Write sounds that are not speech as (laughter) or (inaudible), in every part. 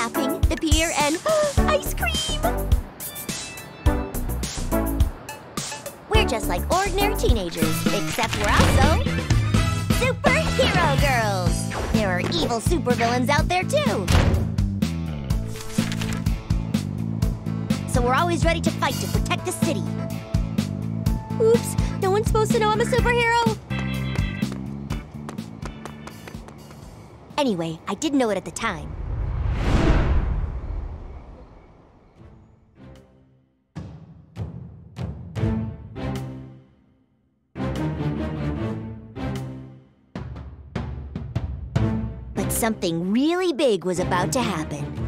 shopping, the pier, and (gasps) ice cream. We're just like ordinary teenagers, except we're also superhero girls. There are evil supervillains out there too. So we're always ready to fight to protect the city. Oops, no one's supposed to know I'm a superhero. Anyway, I didn't know it at the time. Something really big was about to happen.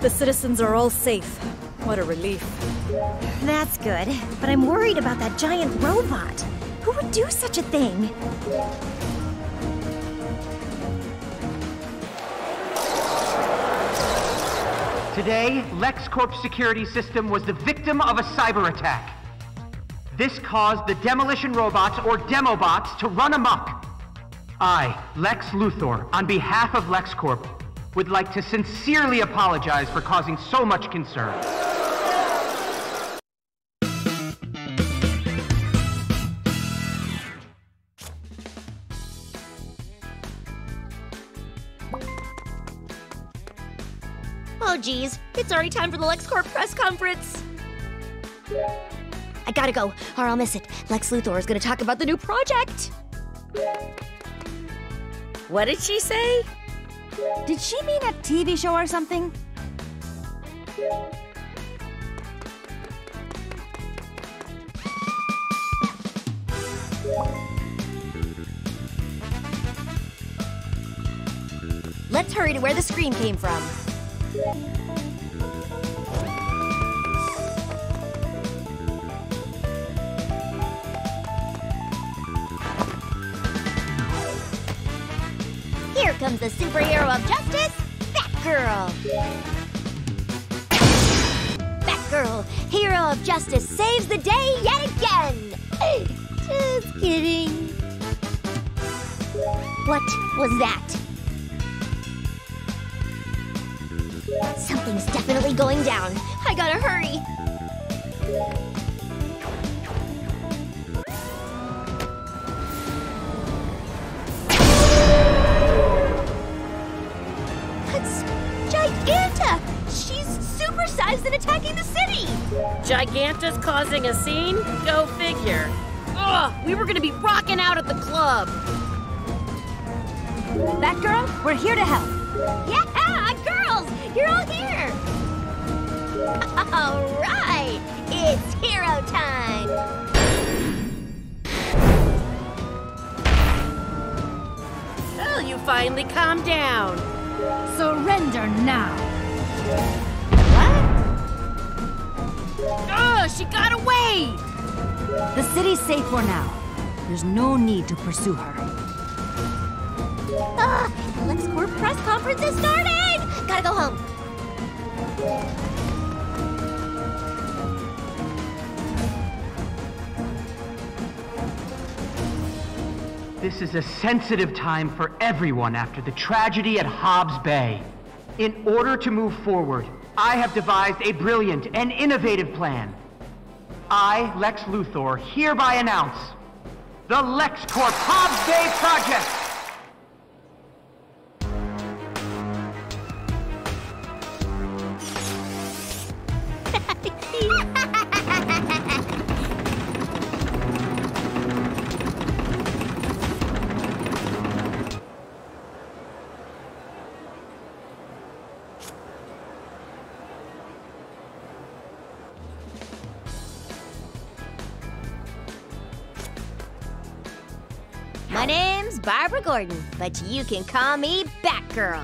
Like the citizens are all safe. What a relief. That's good, but I'm worried about that giant robot. Who would do such a thing? Today, LexCorp's security system was the victim of a cyber attack. This caused the demolition robots, or Demobots, to run amok. I, Lex Luthor, on behalf of LexCorp, would like to sincerely apologize for causing so much concern. Oh, geez. It's already time for the LexCorp press conference. I gotta go, or I'll miss it. Lex Luthor is gonna talk about the new project. What did she say? Did she mean a TV show or something? Let's hurry to where the scream came from. Comes the superhero of justice, Batgirl. Batgirl, hero of justice, saves the day yet again. (gasps) Just kidding. What was that? Something's definitely going down. I gotta hurry. Supersized and attacking the city! Giganta's causing a scene? Go figure. Ugh, we were gonna be rocking out at the club. Batgirl, we're here to help. Yeah, uh, uh, girls! You're all here! Uh, all right! It's hero time! Well, you finally calmed down. Surrender now. Ugh, she got away! The city's safe for now. There's no need to pursue her. Ah, the LexCorp press conference is starting! Gotta go home. This is a sensitive time for everyone after the tragedy at Hobbs Bay. In order to move forward, I have devised a brilliant and innovative plan. I, Lex Luthor, hereby announce the LexCorp Hobbs Bay Project! My (laughs) Barbara Gordon, but you can call me Batgirl.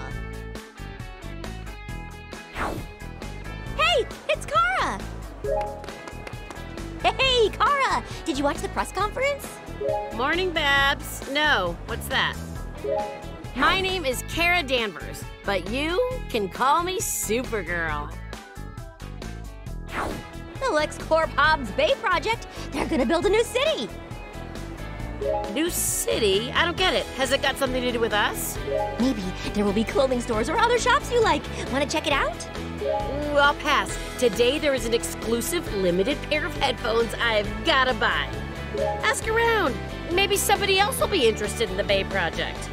Hey, it's Kara! Hey, Kara! Did you watch the press conference? Morning, Babs. No, what's that? My name is Kara Danvers, but you can call me Supergirl. The LexCorp Hobbs Bay project, they're gonna build a new city. New city? I don't get it. Has it got something to do with us? Maybe there will be clothing stores or other shops you like. Wanna check it out? Ooh, I'll pass. Today there is an exclusive limited pair of headphones I've gotta buy. Ask around. Maybe somebody else will be interested in the Bay Project.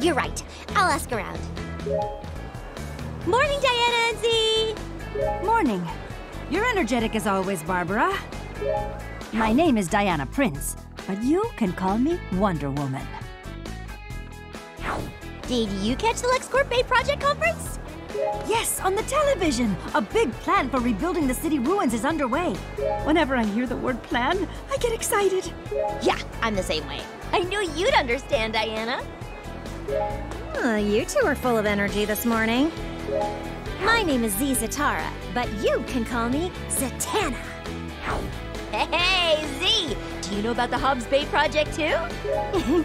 You're right. I'll ask around. Morning, Diana and Z! Morning. You're energetic as always, Barbara. My name is Diana Prince, but you can call me Wonder Woman. Did you catch the LexCorp Bay Project conference? Yes, on the television! A big plan for rebuilding the city ruins is underway. Whenever I hear the word plan, I get excited. Yeah, I'm the same way. I knew you'd understand, Diana. Oh, you two are full of energy this morning. My name is Z Zatara, but you can call me Zatanna. Hey, Z! Do you know about the Hobbs Bay Project too? (laughs)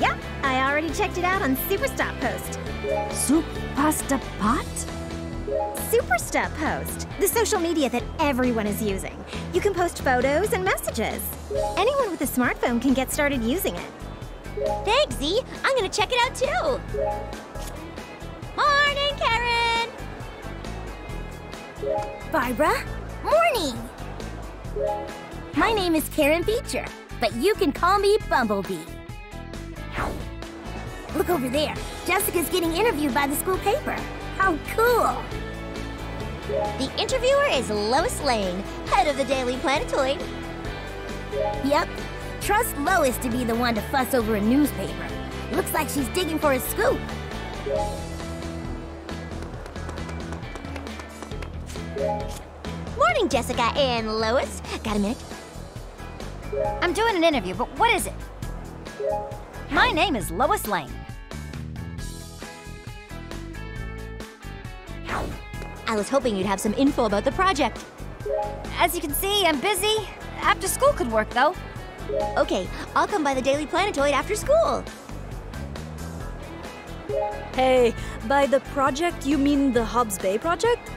yep, I already checked it out on Superstar Post. Soup pasta pot? Superstar Post, the social media that everyone is using. You can post photos and messages. Anyone with a smartphone can get started using it. Thanks, Z. I'm gonna check it out too. Morning! Barbara? Morning! My name is Karen Beecher, but you can call me Bumblebee. Look over there. Jessica's getting interviewed by the school paper. How cool! The interviewer is Lois Lane, head of the Daily Planetoid. Yep. Trust Lois to be the one to fuss over a newspaper. Looks like she's digging for a scoop. Morning, Jessica and Lois. Got a minute? I'm doing an interview, but what is it? My name is Lois Lane. I was hoping you'd have some info about the project. As you can see, I'm busy. After school could work, though. Okay, I'll come by the Daily Planetoid after school. Hey, by the project, you mean the Hobbs Bay project?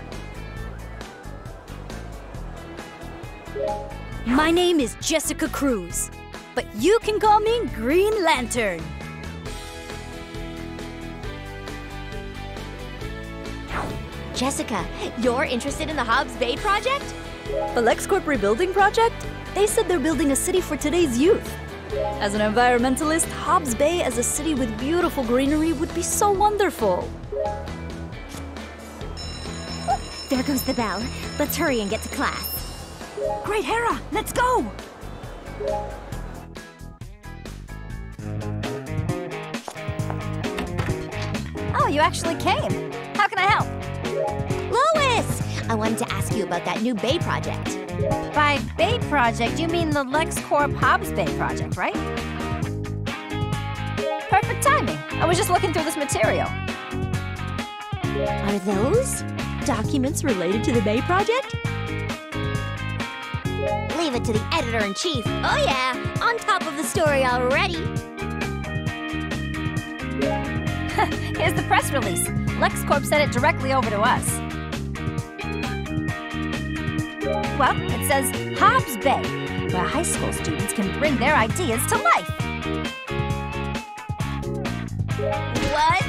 My name is Jessica Cruz, but you can call me Green Lantern. Jessica, you're interested in the Hobbs Bay project? The LexCorp rebuilding project? They said they're building a city for today's youth. As an environmentalist, Hobbs Bay as a city with beautiful greenery would be so wonderful. There goes the bell. Let's hurry and get to class. Great, Hera! Let's go! Oh, you actually came. How can I help? Lois! I wanted to ask you about that new Bay project. By Bay Project, you mean the LexCorp Hobbs Bay Project, right? Perfect timing. I was just looking through this material. Are those documents related to the Bay project? Leave it to the editor in chief. Oh, yeah, on top of the story already. (laughs) Here's the press release. LexCorp sent it directly over to us. Well, it says Hobbs Bay, where high school students can bring their ideas to life. What?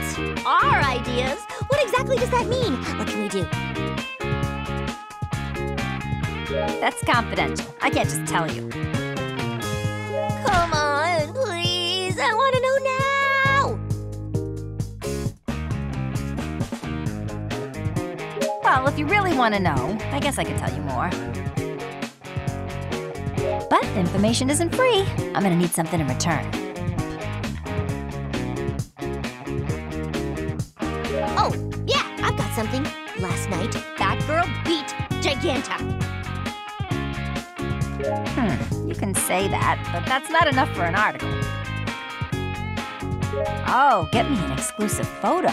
Our ideas? What exactly does that mean? What can we do? That's confidential. I can't just tell you. Come on, please. I want to know now. Well, if you really want to know, I guess I could tell you more. But information isn't free. I'm gonna need something in return. Oh, yeah, I've got something. Last night, that girl beat Giganta. Hmm, you can say that, but that's not enough for an article. Oh, get me an exclusive photo.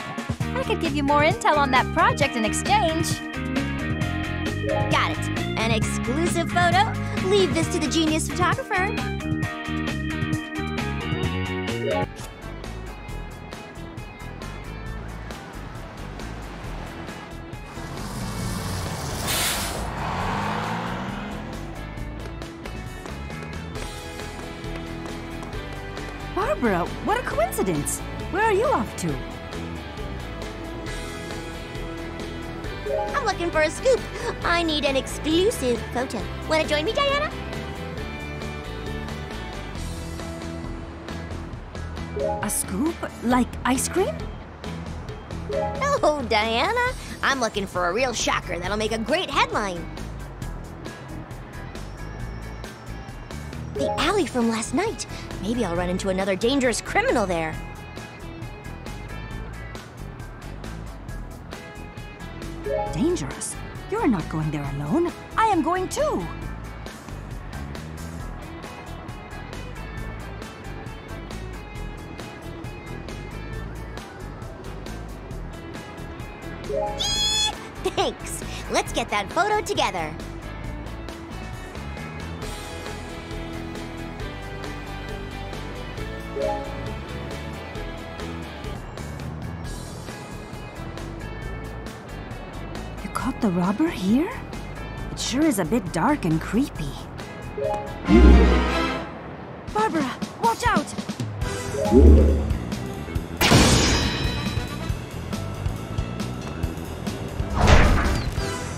I could give you more intel on that project in exchange. Got it. An exclusive photo? Leave this to the genius photographer. Where are you off to? I'm looking for a scoop. I need an exclusive photo. Want to join me, Diana? A scoop? Like ice cream? No, Diana. I'm looking for a real shocker that'll make a great headline. The alley from last night. Maybe I'll run into another dangerous criminal there. Dangerous. You're not going there alone. I am going too. Thanks. Let's get that photo together. You caught the robber here? It sure is a bit dark and creepy. Barbara, watch out!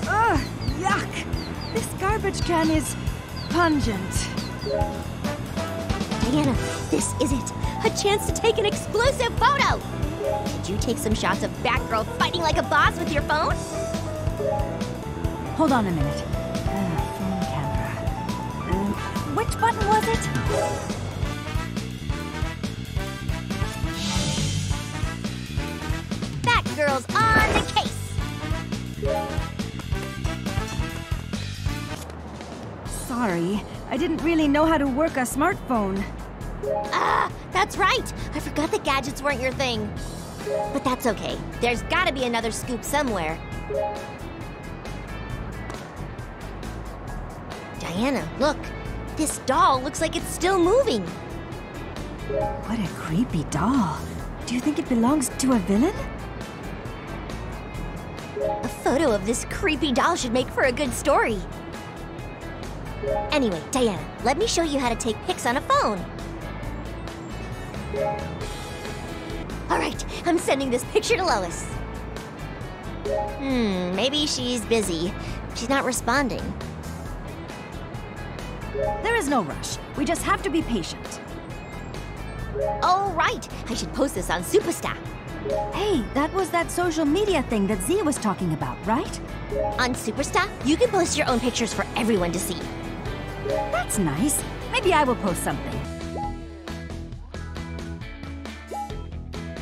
Ugh, yuck! This garbage can is pungent. Diana, this is it. A chance to take an exclusive photo. Did you take some shots of Batgirl fighting like a boss with your phone? Hold on a minute. Uh, phone camera. Which button was it? Batgirl's on the case. Sorry, I didn't really know how to work a smartphone. Ah, that's right. I forgot the gadgets weren't your thing. But that's okay. There's gotta be another scoop somewhere. Diana, look. This doll looks like it's still moving. What a creepy doll. Do you think it belongs to a villain? A photo of this creepy doll should make for a good story. Anyway, Diana, let me show you how to take pics on a phone. All right, I'm sending this picture to Lois. Hmm, maybe she's busy. She's not responding. There is no rush. We just have to be patient. Oh, right, I should post this on Superstar. Hey, that was that social media thing that Z was talking about, right? On Superstar, you can post your own pictures for everyone to see. That's nice. Maybe I will post something.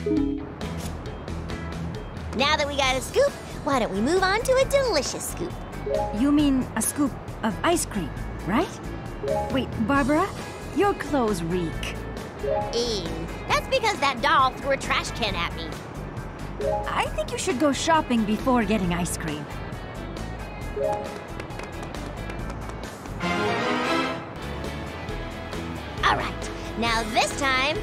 Now that we got a scoop, why don't we move on to a delicious scoop? You mean a scoop of ice cream, right? Wait, Barbara, your clothes reek. Ew, that's because that doll threw a trash can at me. I think you should go shopping before getting ice cream. All right, now this time,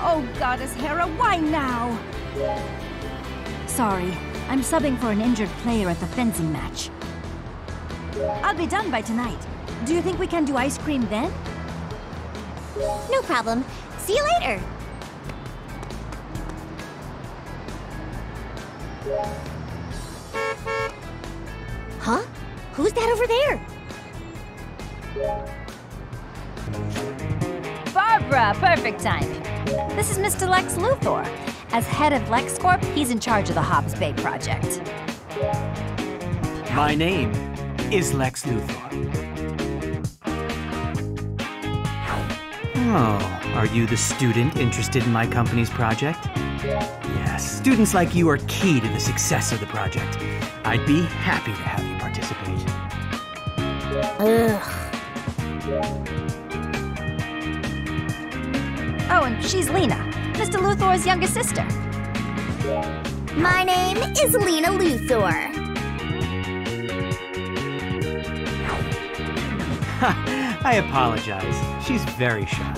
Oh, Goddess Hera, why now? Sorry, I'm subbing for an injured player at the fencing match. I'll be done by tonight. Do you think we can do ice cream then? no problem. See you later. Huh? Who's that over there? Barbara, perfect timing. This is Mr. Lex Luthor. As head of LexCorp, he's in charge of the Hobbs Bay project. My name is Lex Luthor. Oh, are you the student interested in my company's project? Yes, students like you are key to the success of the project. I'd be happy to have you participate. Oh, and she's Lena, Mr. Luthor's younger sister. My name is Lena Luthor. I apologize. She's very shy.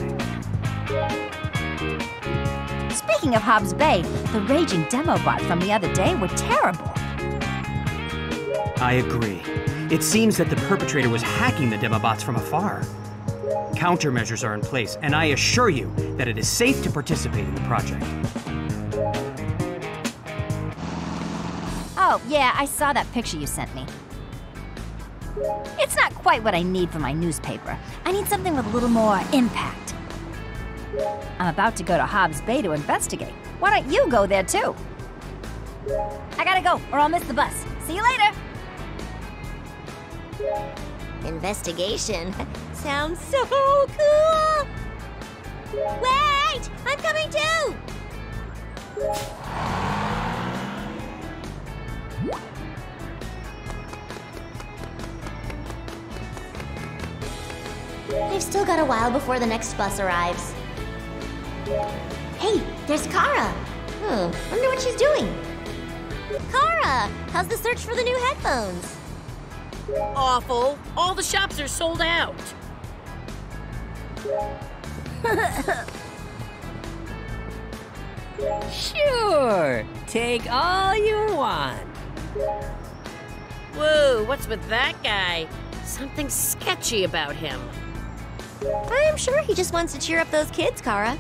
Speaking of Hobbs Bay, the raging demo bots from the other day were terrible. I agree. It seems that the perpetrator was hacking the demobots from afar. Countermeasures are in place, and I assure you that it is safe to participate in the project. Oh, yeah, I saw that picture you sent me. It's not quite what I need for my newspaper. I need something with a little more impact. I'm about to go to Hobbs Bay to investigate. Why don't you go there too? I gotta go, or I'll miss the bus. See you later! Investigation. (laughs) Sounds so cool! Wait! I'm coming too! They've still got a while before the next bus arrives. Hey, there's Kara! Hmm, wonder what she's doing. Kara! How's the search for the new headphones? Awful. All the shops are sold out. Sure, take all you want. Whoa, what's with that guy? Something sketchy about him. I'm sure he just wants to cheer up those kids, Kara.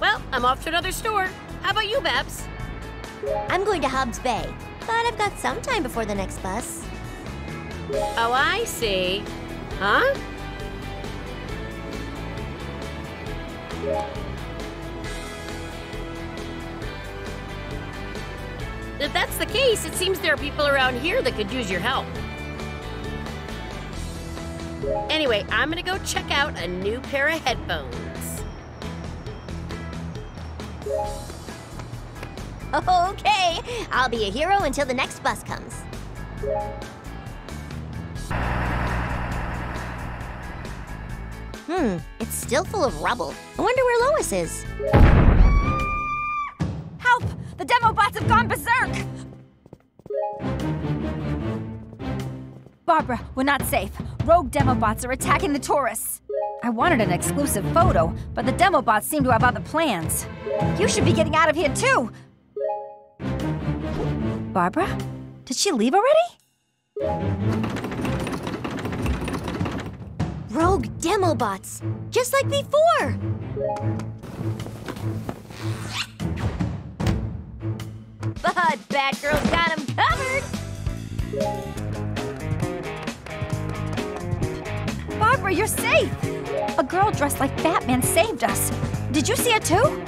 Well, I'm off to another store. How about you, Babs? I'm going to Hobbs Bay, but I've got some time before the next bus. Oh, I see. Huh? If that's the case, it seems there are people around here that could use your help. Anyway, I'm gonna go check out a new pair of headphones. (laughs) Okay, I'll be a hero until the next bus comes. Hmm, it's still full of rubble. I wonder where Lois is. Help! The demo bots have gone berserk! Barbara, we're not safe. Rogue demo bots are attacking the Taurus. I wanted an exclusive photo, but the demo bots seem to have other plans. You should be getting out of here too! Barbara? Did she leave already? Rogue demo bots, just like before. But Batgirl's got him covered. Barbara, you're safe! A girl dressed like Batman saved us. Did you see it too?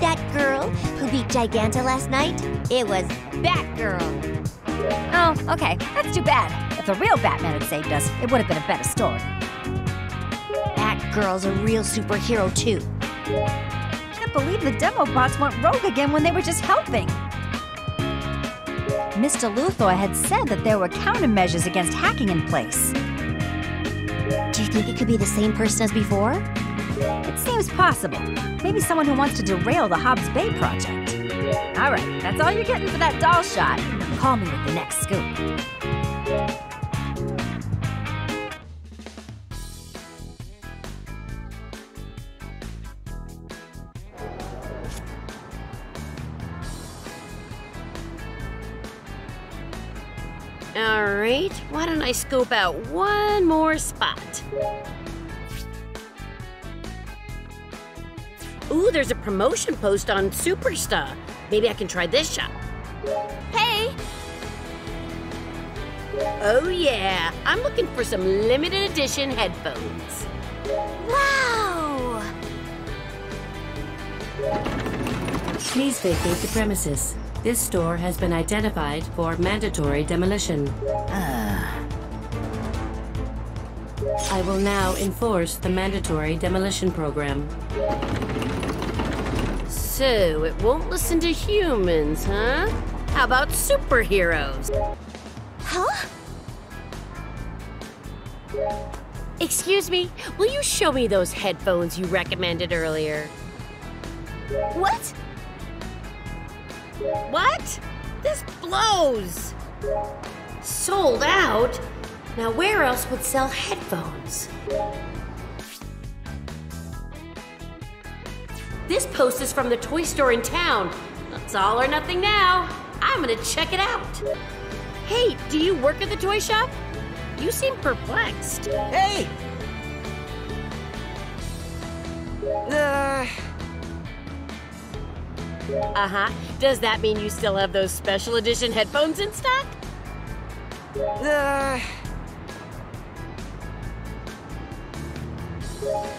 That girl who beat Giganta last night, it was Batgirl. Oh, okay. That's too bad. If the real Batman had saved us, it would have been a better story. Batgirl's a real superhero too. Can't believe the demo bots went rogue again when they were just helping. Mr. Luthor had said that there were countermeasures against hacking in place. Do you think it could be the same person as before? It seems possible. Maybe someone who wants to derail the Hobbs Bay project. All right, that's all you're getting for that doll shot. Call me with the next scoop. Right, why don't I scope out one more spot? Ooh, there's a promotion post on Superstar. Maybe I can try this shop. Hey, Oh yeah, I'm looking for some limited edition headphones. wow! Please vacate the premises. This store has been identified for mandatory demolition. Ah. I will now enforce the mandatory demolition program. So, it won't listen to humans, huh? How about superheroes? Huh? Excuse me, will you show me those headphones you recommended earlier? What? What? This blows! Sold out? Now, where else would sell headphones? This post is from the toy store in town. It's all or nothing now. I'm gonna check it out. Hey, do you work at the toy shop? You seem perplexed. Hey! Uh, Uh huh. Does that mean you still have those special edition headphones in stock? uh,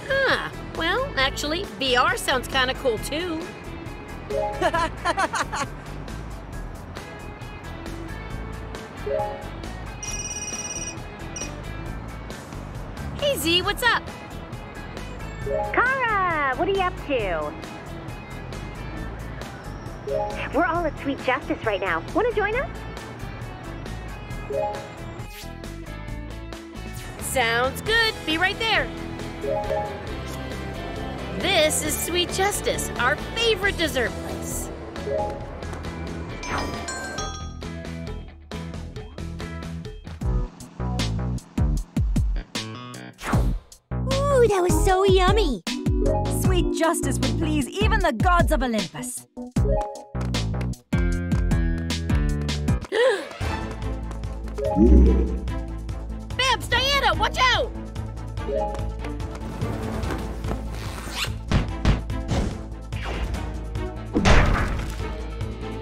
Huh. Well, actually, VR sounds kind of cool too. (laughs) hey Z, what's up? Kara, what are you up to? We're all at Sweet Justice right now. Want to join us? Sounds good. Be right there. This is Sweet Justice, our favorite dessert place. Ooh, that was so yummy. Sweet justice would please even the gods of Olympus. Babs, Diana, watch out!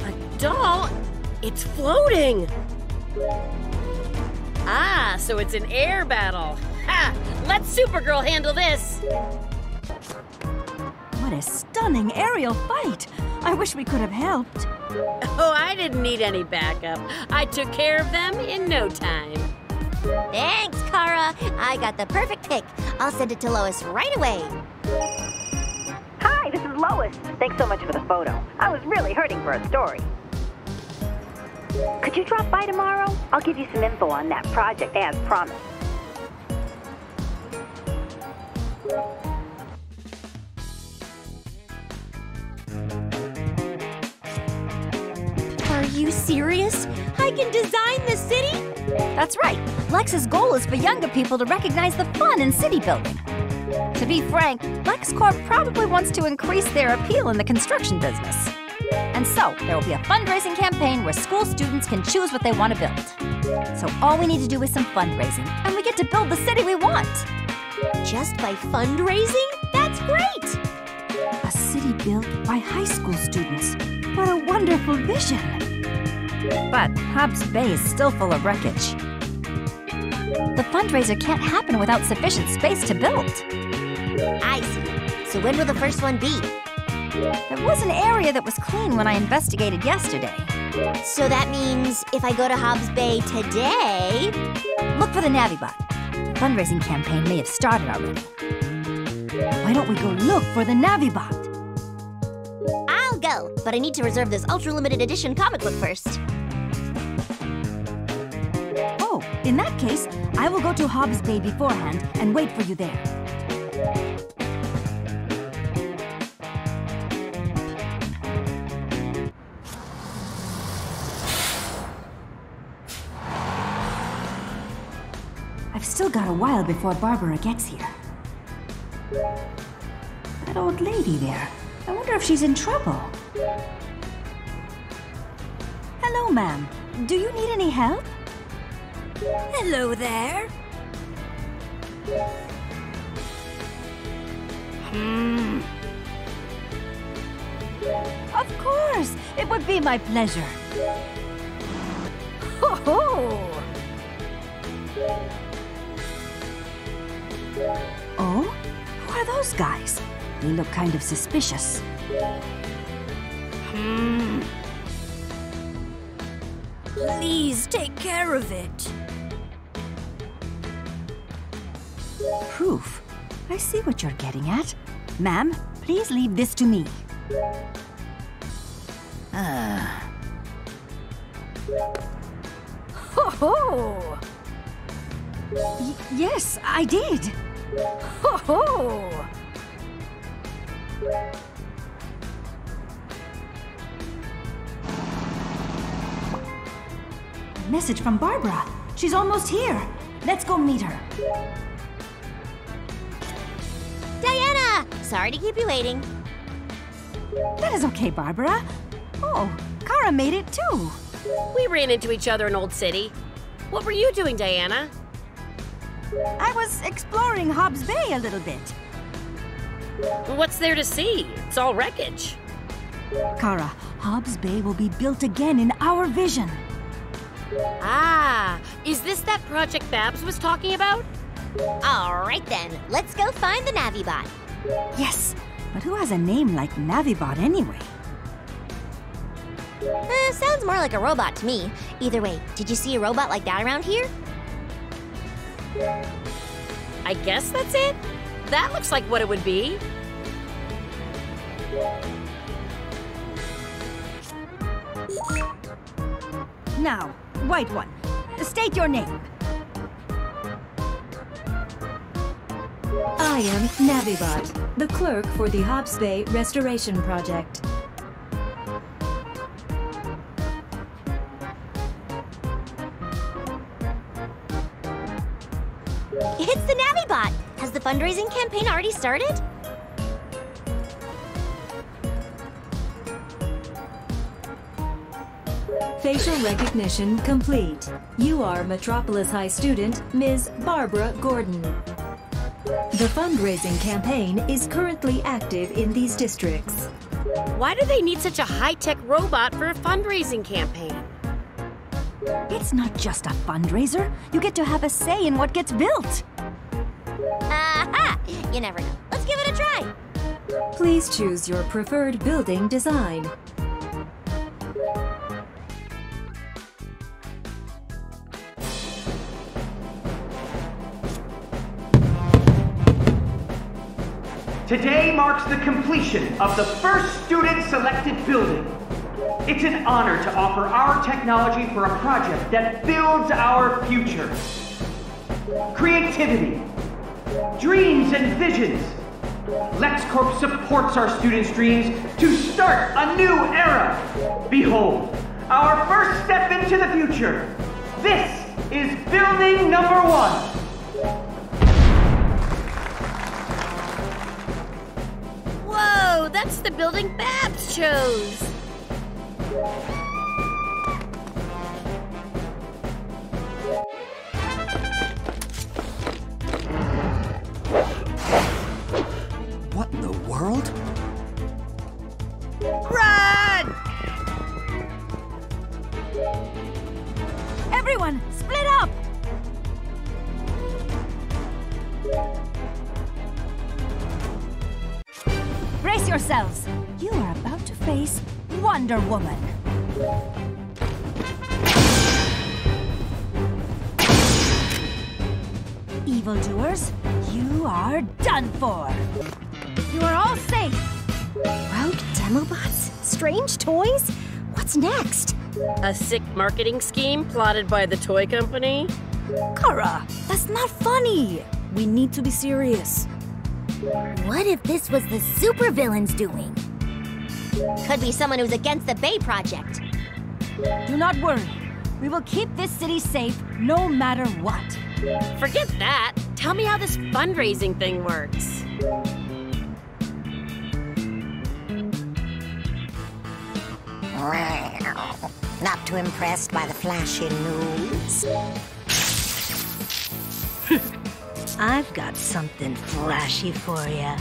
A doll? It's floating! Ah, so it's an air battle. Ha! Let Supergirl handle this! What a stunning aerial fight! I wish we could have helped. Oh, I didn't need any backup. I took care of them in no time. Thanks, Kara. I got the perfect pick. I'll send it to Lois right away. Hi, this is Lois. Thanks so much for the photo. I was really hurting for a story. Could you drop by tomorrow? I'll give you some info on that project as promised. You serious? I can design the city? That's right. Lex's goal is for younger people to recognize the fun in city building. To be frank, LexCorp probably wants to increase their appeal in the construction business. And so, there will be a fundraising campaign where school students can choose what they want to build. So all we need to do is some fundraising, and we get to build the city we want. Just by fundraising? That's great! A city built by high school students. What a wonderful vision! But Hobbs Bay is still full of wreckage. The fundraiser can't happen without sufficient space to build. I see. So when will the first one be? There was an area that was clean when I investigated yesterday. So that means if I go to Hobbs Bay today... Look for the Navibot. The fundraising campaign may have started already. Why don't we go look for the Navibot? I'll but I need to reserve this ultra limited edition comic book first. Oh, in that case, I will go to Hobbs Bay beforehand and wait for you there. I've still got a while before Barbara gets here. That old lady there. I wonder if she's in trouble. Hello, ma'am. Do you need any help? Hello there. Hmm. Of course! It would be my pleasure. Ho ho! Oh? Who are those guys? They look kind of suspicious. Hmm. Please take care of it. Proof. I see what you're getting at. Ma'am, please leave this to me. Ah. Ho ho! Y- yes, I did. Ho ho! Message from Barbara. She's almost here. Let's go meet her. Diana! Sorry to keep you waiting. That is okay, Barbara. Oh, Kara made it too. We ran into each other in Old City. What were you doing, Diana? I was exploring Hobbs Bay a little bit. What's there to see? It's all wreckage. Kara, Hobbs Bay will be built again in our vision. Ah, is this that project Babs was talking about? All right then, let's go find the Navibot. Yes, but who has a name like Navibot anyway? Eh, sounds more like a robot to me. Either way, did you see a robot like that around here? I guess that's it. That looks like what it would be. Now, white one, state your name. I am Navibot, the clerk for the Hobbs Bay Restoration Project. It's the Navibot! Has the fundraising campaign already started? Facial recognition complete. You are Metropolis High student Ms. Barbara Gordon. The fundraising campaign is currently active in these districts. Why do they need such a high-tech robot for a fundraising campaign? It's not just a fundraiser. You get to have a say in what gets built. Aha! You never know. Let's give it a try. Please choose your preferred building design. Today marks the completion of the first student selected building. It's an honor to offer our technology for a project that builds our future. Creativity, dreams and visions. LexCorp supports our students' dreams to start a new era. Behold, our first step into the future. This is building number one. Whoa, that's the building Babs chose. What in the world? Run! Everyone, split up! Brace yourselves. You are about to face Wonder Woman. Evildoers, you are done for. You are all safe. Rogue Demobots? Strange toys? What's next? A sick marketing scheme plotted by the toy company? Kara, that's not funny. We need to be serious. What if this was the supervillains doing? Could be someone who's against the Bay Project. Do not worry. We will keep this city safe no matter what. Forget that. Tell me how this fundraising thing works. Not too impressed by the flashy news? (laughs) I've got something flashy for you.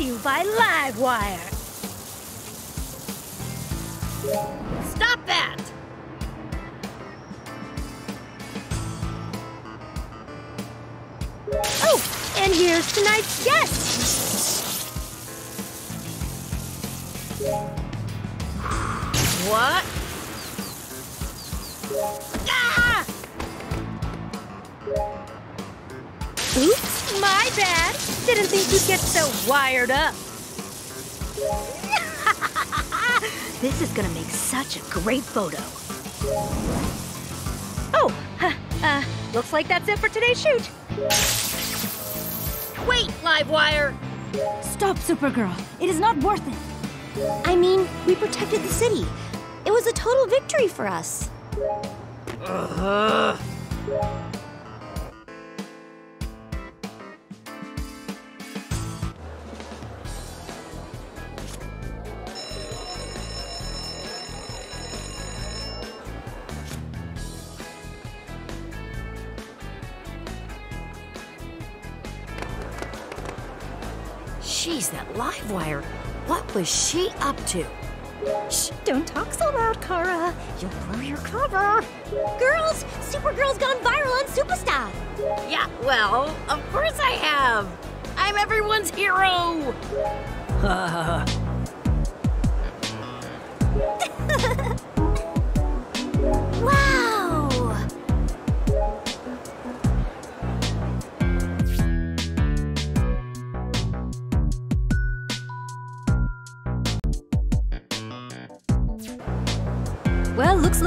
You by Livewire. Great photo. Oh, huh, uh, looks like that's it for today's shoot. Wait, Livewire! Stop, Supergirl. It is not worth it. I mean, we protected the city. It was a total victory for us. Ugh. Jeez, was she up to? Shh, don't talk so loud, Kara. You'll blow your cover. Girls, Supergirl's gone viral on Superstar. Yeah, well, of course I have. I'm everyone's hero. (laughs) (laughs)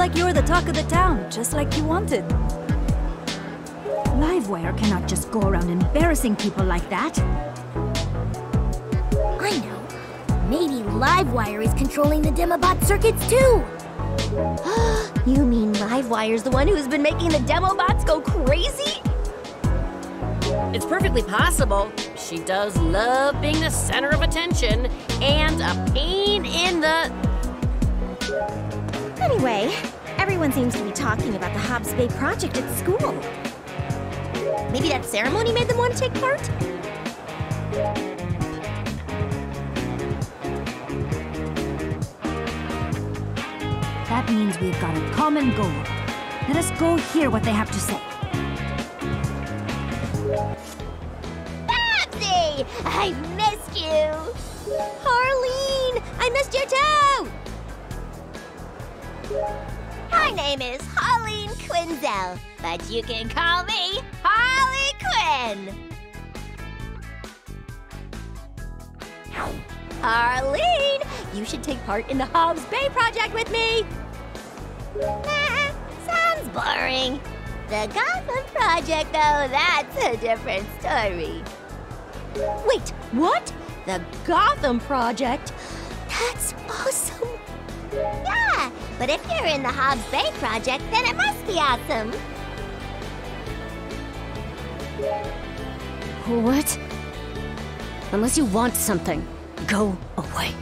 like you're the talk of the town, just like you wanted. Livewire cannot just go around embarrassing people like that. I know. Maybe Livewire is controlling the Demobot circuits too. (gasps) you mean Livewire's the one who's been making the demo bots go crazy? It's perfectly possible. She does love being the center of attention and a pain in the. Anyway, Everyone seems to be talking about the Hobbs Bay project at school. Maybe that ceremony made them want to take part? That means we've got a common goal. Let us go hear what they have to say. Babsy! I've missed you! Harleen! I missed you too! My name is Harleen Quinzel, but you can call me Harley Quinn! Harleen, you should take part in the Hobbs Bay project with me. Nah, sounds boring. The Gotham project, though, that's a different story. Wait, what? The Gotham project? That's awesome. Yeah, but if you're in the Hobbs Bay project, then it must be awesome. What? Unless you want something, go away.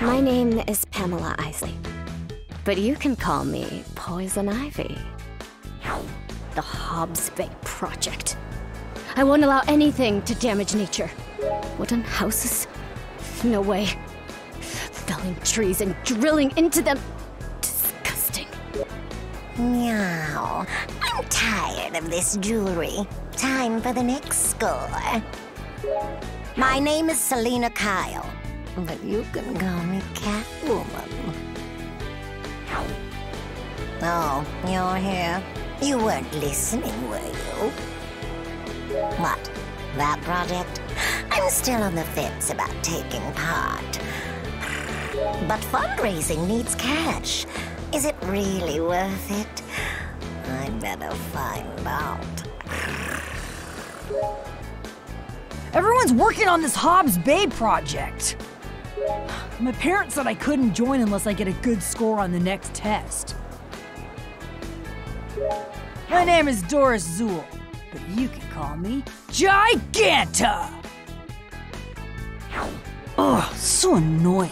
My name is Pamela Isley, but you can call me Poison Ivy. The Hobbs Bay Project. I won't allow anything to damage nature. Wooden houses? No way. Felling trees and drilling into them. Disgusting. Meow. I'm tired of this jewelry. Time for the next score. My name is Selina Kyle, but you can call me Catwoman. Oh, you're here. You weren't listening, were you? What? That project? I'm still on the fence about taking part. But fundraising needs cash. Is it really worth it? I better find out. Everyone's working on this Hobbs Bay project. My parents said I couldn't join unless I get a good score on the next test. My name is Doris Zuel, but you can call me Giganta! Ugh, so annoying.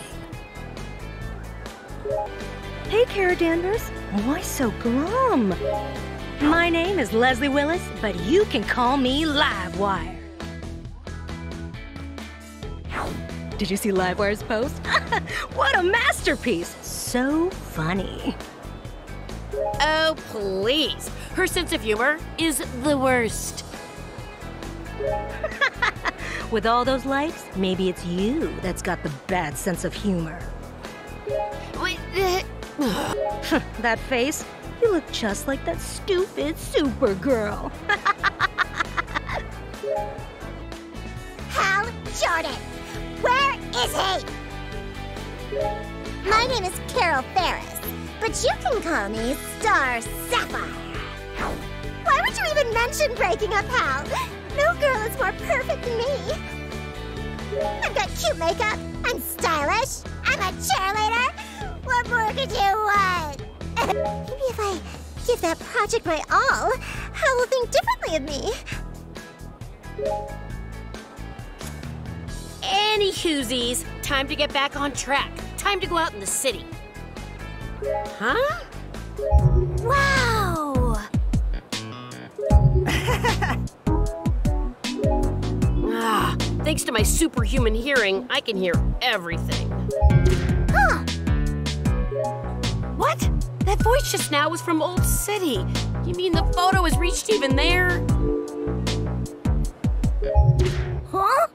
Hey, Kara Danvers. Why so glum? My name is Leslie Willis, but you can call me Livewire. Did you see Livewire's post? (laughs) what a masterpiece! So funny. Oh, please. Her sense of humor is the worst. (laughs) With all those likes, maybe it's you that's got the bad sense of humor. (laughs) That face? You look just like that stupid Supergirl. (laughs) Hal Jordan, where is he? My name is Carol Ferris, but you can call me Star Sapphire. Why would you even mention breaking up, Hal? No girl is more perfect than me. I've got cute makeup. I'm stylish. I'm a cheerleader. What more could you want? (laughs) Maybe if I give that project my all, Hal will think differently of me. Any whoosies, time to get back on track. Time to go out in the city. Huh? Wow! (laughs) Ah, thanks to my superhuman hearing, I can hear everything. Huh. What? That voice just now was from Old City. You mean the photo has reached even there? Huh?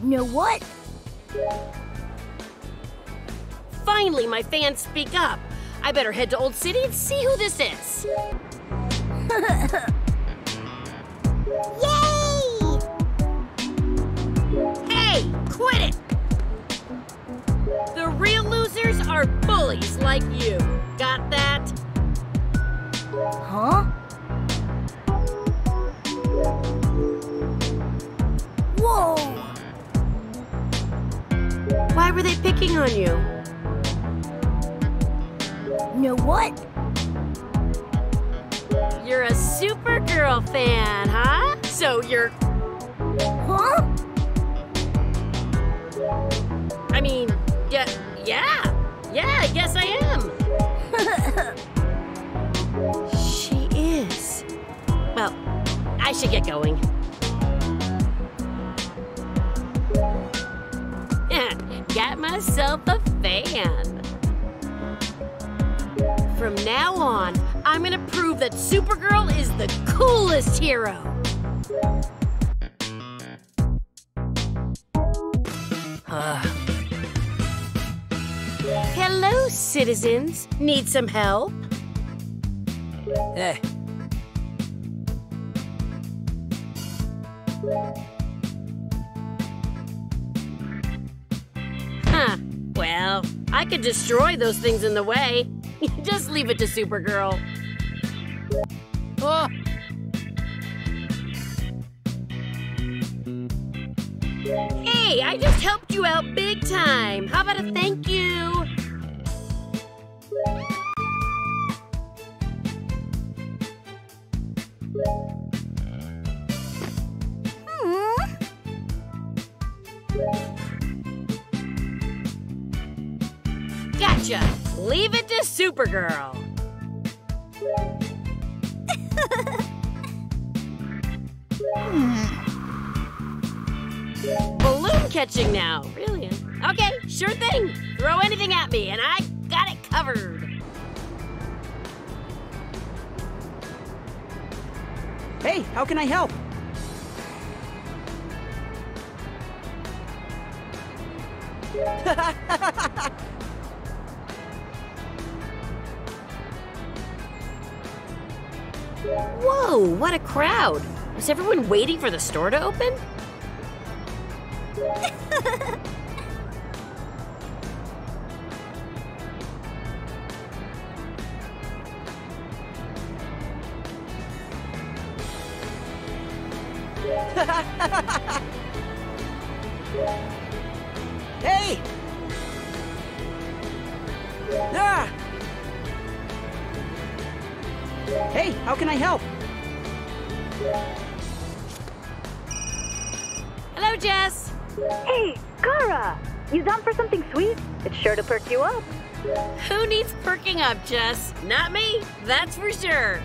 Know what? Finally, my fans speak up. I better head to Old City and see who this is. (laughs) Yay! Hey, quit it! The real losers are bullies like you. Got that? Huh? Whoa! Why were they picking on you? Know what? You're a Supergirl fan, huh? So you're. Huh? I mean, yeah, yeah, yeah, I guess I am. (laughs) she is. Well, I should get going. (laughs) Got myself a fan. From now on, I'm gonna prove that Supergirl is the coolest hero. (sighs) Hello, citizens. Need some help? Eh. Huh. Well, I could destroy those things in the way. (laughs) Just leave it to Supergirl. Oh. Hey, I just helped you out big time. How about a thank you? Gotcha. Leave it to Supergirl. Balloon catching now. Really? Okay, sure thing. Throw anything at me, and I got it covered. Hey, how can I help? (laughs) Whoa, what a crowd. Was everyone waiting for the store to open? (laughs) needs up, Jess? Not me, that's for sure.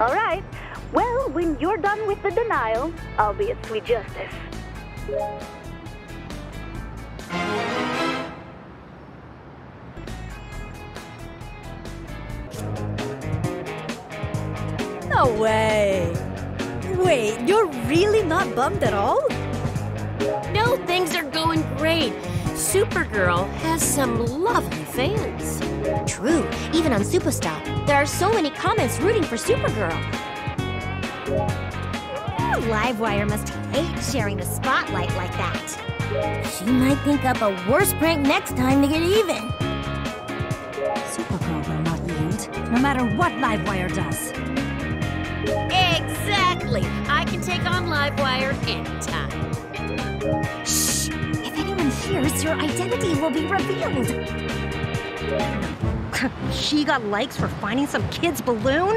All right. Well, when you're done with the denial, I'll be at sweet justice. No way. Wait, you're really not bummed at all? No, things are going great. Supergirl has some lovely fans. True. Even on Superstar, there are so many comments rooting for Supergirl. Livewire must hate sharing the spotlight like that. She might think up a worse prank next time to get even. Supergirl will not yield, no matter what Livewire does. Exactly. I can take on Livewire anytime. Shh! If anyone hears, your identity will be revealed. (laughs) she got likes for finding some kid's balloon?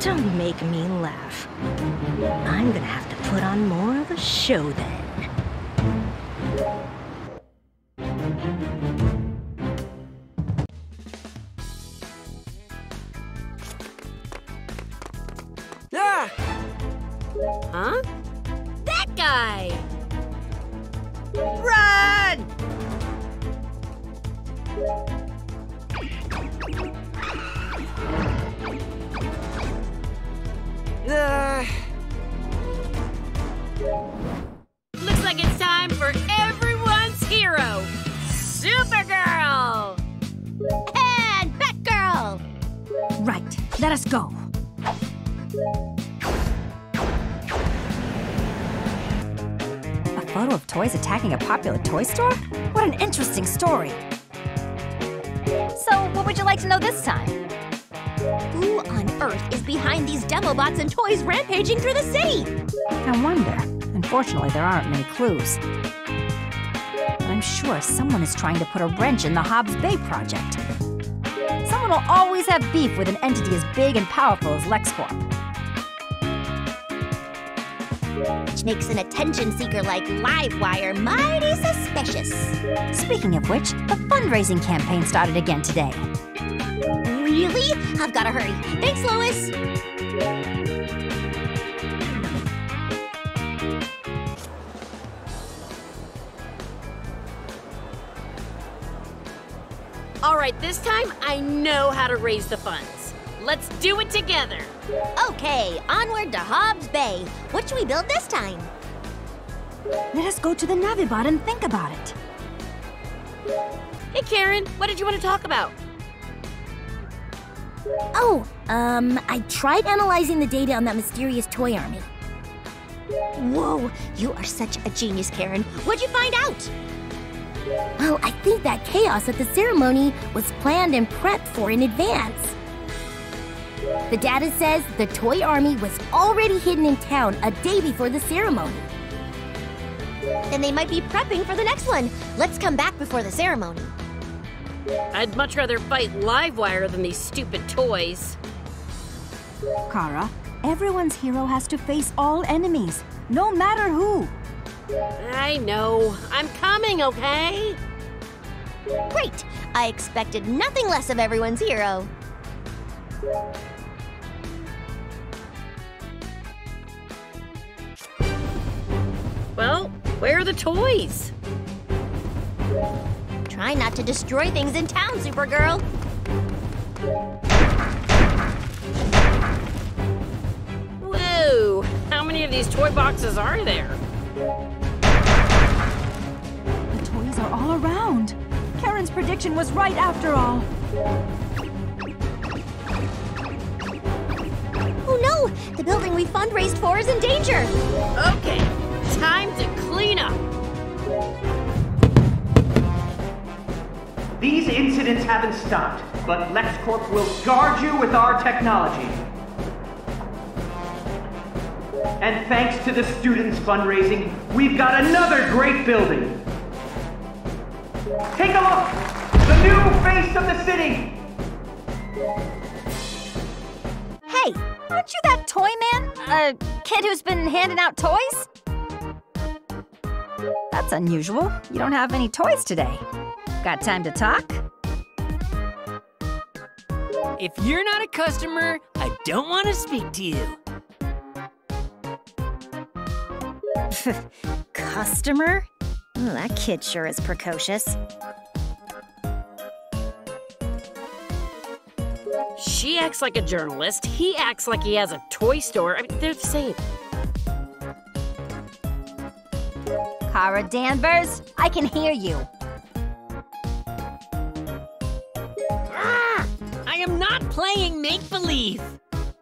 Don't make me laugh. I'm gonna have to put on more of a show then. Unfortunately, there aren't many clues. But I'm sure someone is trying to put a wrench in the Hobbs Bay project. Someone will always have beef with an entity as big and powerful as LexCorp. Which makes an attention seeker like Livewire mighty suspicious. Speaking of which, the fundraising campaign started again today. Really? I've gotta hurry. Thanks, Lois! All right, right, this time I know how to raise the funds. Let's do it together. Okay, onward to Hobbs Bay. What should we build this time? Let us go to the Navibot and think about it. Hey, Karen, what did you want to talk about? Oh, um, I tried analyzing the data on that mysterious toy army. Whoa, you are such a genius, Karen. What'd you find out? Well, I think that chaos at the ceremony was planned and prepped for in advance. The data says the toy army was already hidden in town a day before the ceremony. Then they might be prepping for the next one. Let's come back before the ceremony. I'd much rather fight Livewire than these stupid toys. Kara, everyone's hero has to face all enemies, no matter who. I know. I'm coming, okay? Great! I expected nothing less of everyone's hero. Well, where are the toys? Try not to destroy things in town, Supergirl. Whoa! How many of these toy boxes are there? The are all around. Karen's prediction was right after all. Oh no! The building we fundraised for is in danger! Okay, time to clean up. These incidents haven't stopped, but LexCorp will guard you with our technology. And thanks to the students' fundraising, we've got another great building. Take a look! The new face of the city! Hey, aren't you that toy man? A kid who's been handing out toys? That's unusual. You don't have any toys today. Got time to talk? If you're not a customer, I don't want to speak to you. (laughs) Customer? Ooh, that kid sure is precocious. She acts like a journalist. He acts like he has a toy store. I mean, they're the same. Kara Danvers, I can hear you. Ah! I am not playing make believe.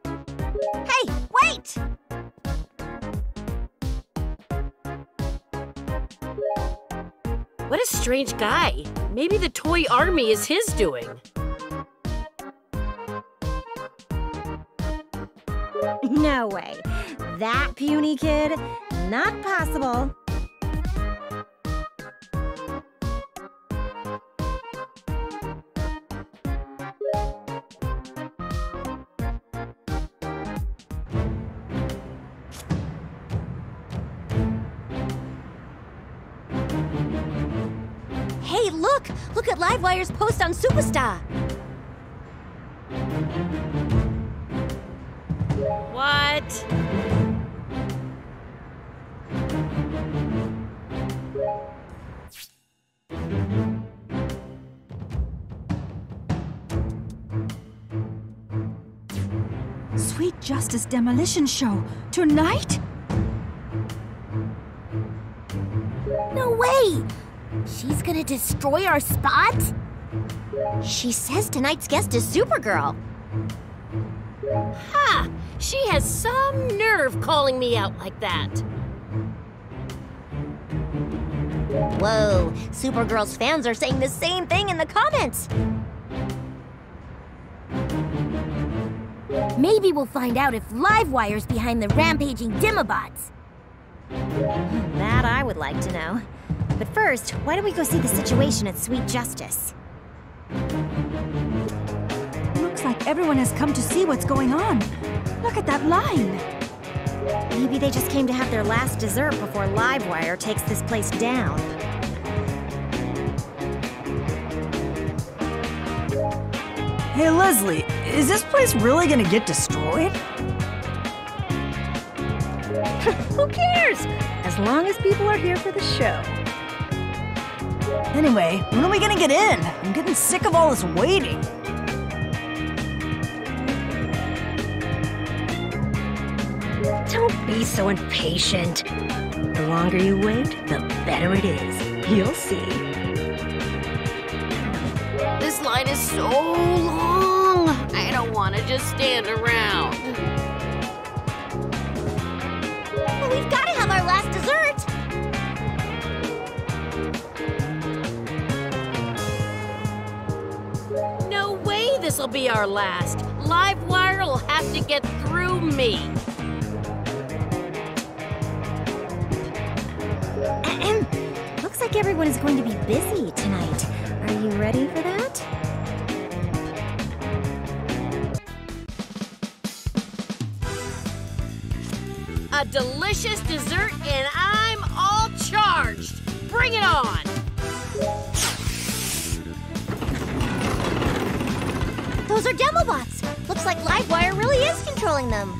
Hey, wait! What a strange guy. Maybe the toy army is his doing. No way. That puny kid? Not possible. At Livewire's post on Superstar! What? Sweet Justice Demolition Show. Tonight? No way! She's gonna destroy our spot? She says tonight's guest is Supergirl. Ha! She has some nerve calling me out like that. Whoa, Supergirl's fans are saying the same thing in the comments. Maybe we'll find out if Livewire's behind the rampaging Demobots. That I would like to know. But first, why don't we go see the situation at Sweet Justice? Looks like everyone has come to see what's going on. Look at that line. Maybe they just came to have their last dessert before Livewire takes this place down. Hey, Leslie, is this place really gonna get destroyed? (laughs) Who cares? As long as people are here for the show. Anyway, when are we gonna get in? I'm getting sick of all this waiting. Don't be so impatient. The longer you wait, the better it is. You'll see. This line is so long. I don't want to just stand around. Be our last. Livewire will have to get through me. Ahem. Looks like everyone is going to be busy tonight. Are you ready for that? A delicious dessert, and I'm all charged. Bring it on. Those are Demobots. Looks like Livewire really is controlling them.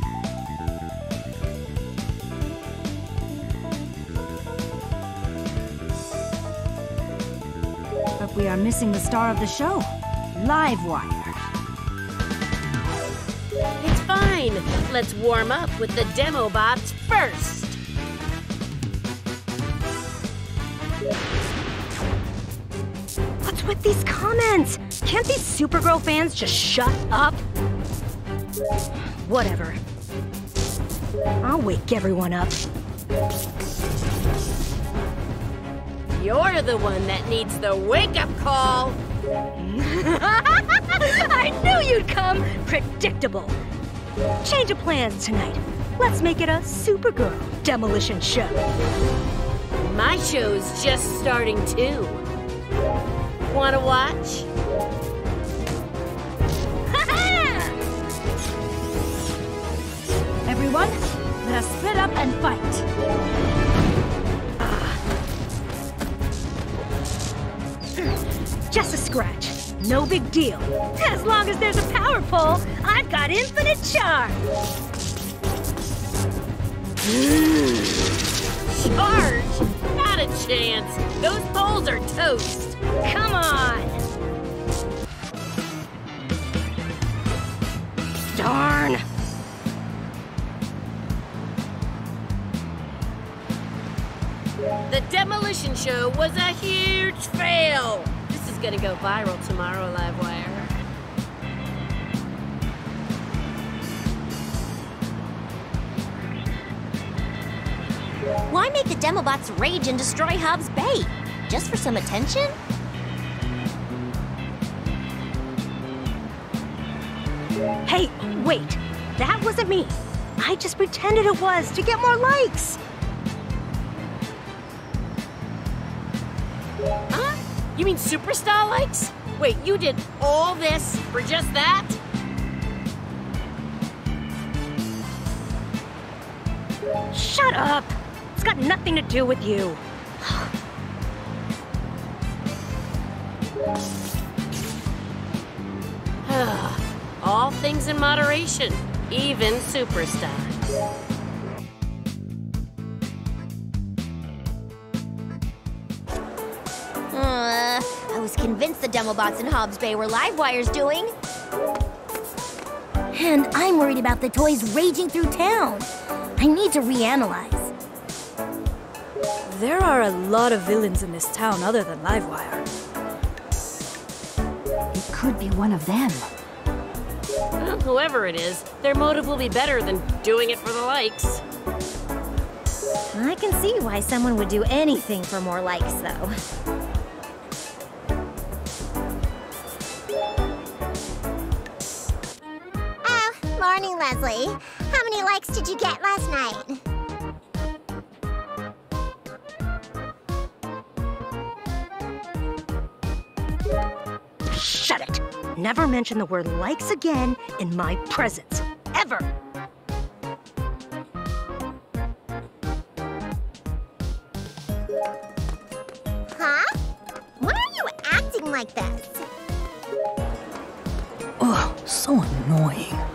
But we are missing the star of the show, Livewire. It's fine. Let's warm up with the demo bots first. What's with these comments? Can't these Supergirl fans just shut up? Whatever. I'll wake everyone up. You're the one that needs the wake up call. (laughs) I knew you'd come! Predictable. Change of plans tonight. Let's make it a Supergirl demolition show. My show's just starting too. Wanna watch? And fight. Just a scratch. No big deal. As long as there's a power pole, I've got infinite charge. Charge? Not a chance. Those poles are toast. Come on. Demolition show was a huge fail. This is gonna go viral tomorrow, Livewire. Why make the Demobots rage and destroy Hobbs Bay? Just for some attention? Hey, wait. That wasn't me. I just pretended it was to get more likes. You mean superstar likes? Wait, you did all this for just that? Shut up. It's got nothing to do with you. (sighs) all things in moderation, even superstar. Demobots in Hobbs Bay were Livewire's doing. And I'm worried about the toys raging through town. I need to reanalyze. There are a lot of villains in this town other than Livewire. It could be one of them. Well, (laughs) whoever it is, their motive will be better than doing it for the likes. I can see why someone would do anything for more likes, though. Morning, Leslie. How many likes did you get last night? Shut it. Never mention the word likes again in my presence. Ever. Huh? Why are you acting like this? Ugh, so annoying.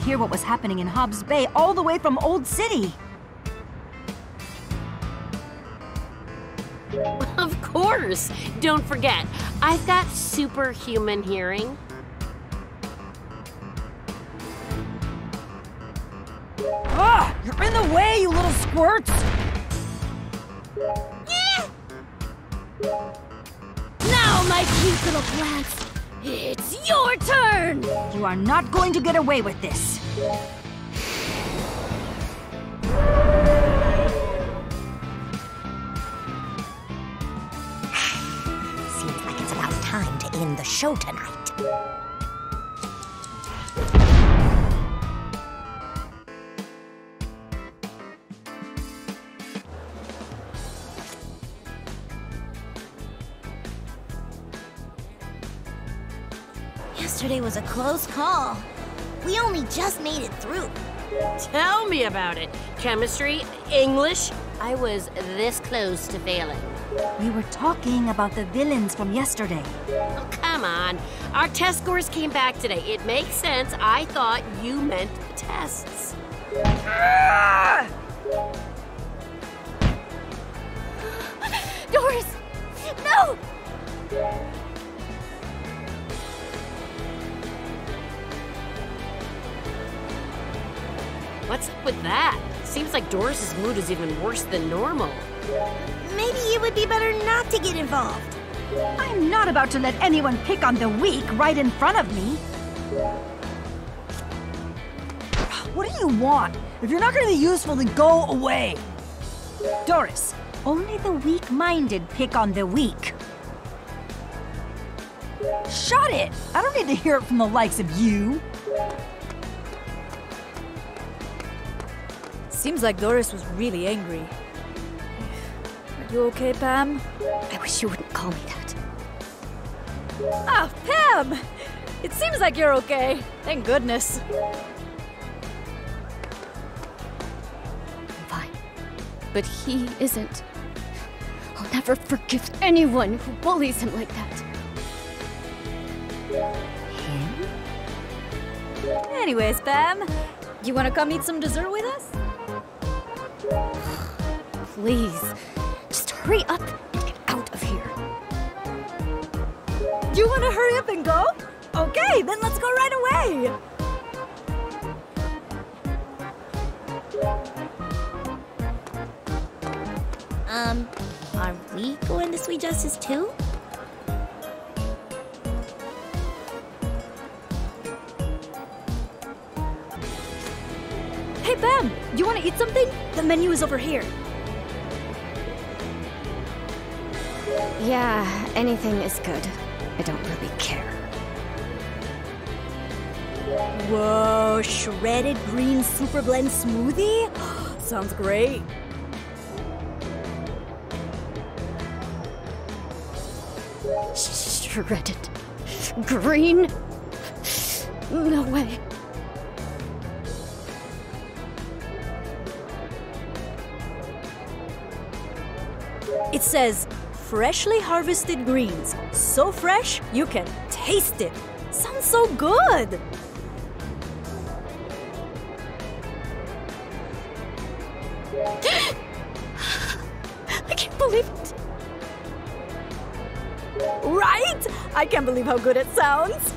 Could hear what was happening in Hobbs Bay all the way from Old City. (laughs) Of course! Don't forget, I've got superhuman hearing. Ah! You're in the way, you little squirts! To get away with this. Seems like it's about time to end the show tonight. Yesterday was a close call. We only just made it through. Tell me about it. Chemistry, English, I was this close to failing. We were talking about the villains from yesterday. Oh, come on. Our test scores came back today. It makes sense. I thought you meant the tests. Doris! No! What's up with that? Seems like Doris's mood is even worse than normal. Maybe it would be better not to get involved. I'm not about to let anyone pick on the weak right in front of me. What do you want? If you're not gonna be useful, then go away! Doris, only the weak-minded pick on the weak. Shut it! I don't need to hear it from the likes of you! Seems like Doris was really angry. Are you okay, Pam? I wish you wouldn't call me that. Ah, Pam! It seems like you're okay. Thank goodness. I'm Fine. But he isn't. I'll never forgive anyone who bullies him like that. Him? Anyways, Pam, you wanna come eat some dessert with us? Please, just hurry up and get out of here. You wanna hurry up and go? Okay, then let's go right away! Um, are we going to Sweet Justice too? Hey, Pam, you wanna eat something? The menu is over here. Yeah, anything is good. I don't really care. Whoa, shredded green super blend smoothie? (gasps) Sounds great. Shredded. Green? No way. It says freshly harvested greens. So fresh, you can taste it. Sounds so good. (gasps) I can't believe it. Right? I can't believe how good it sounds.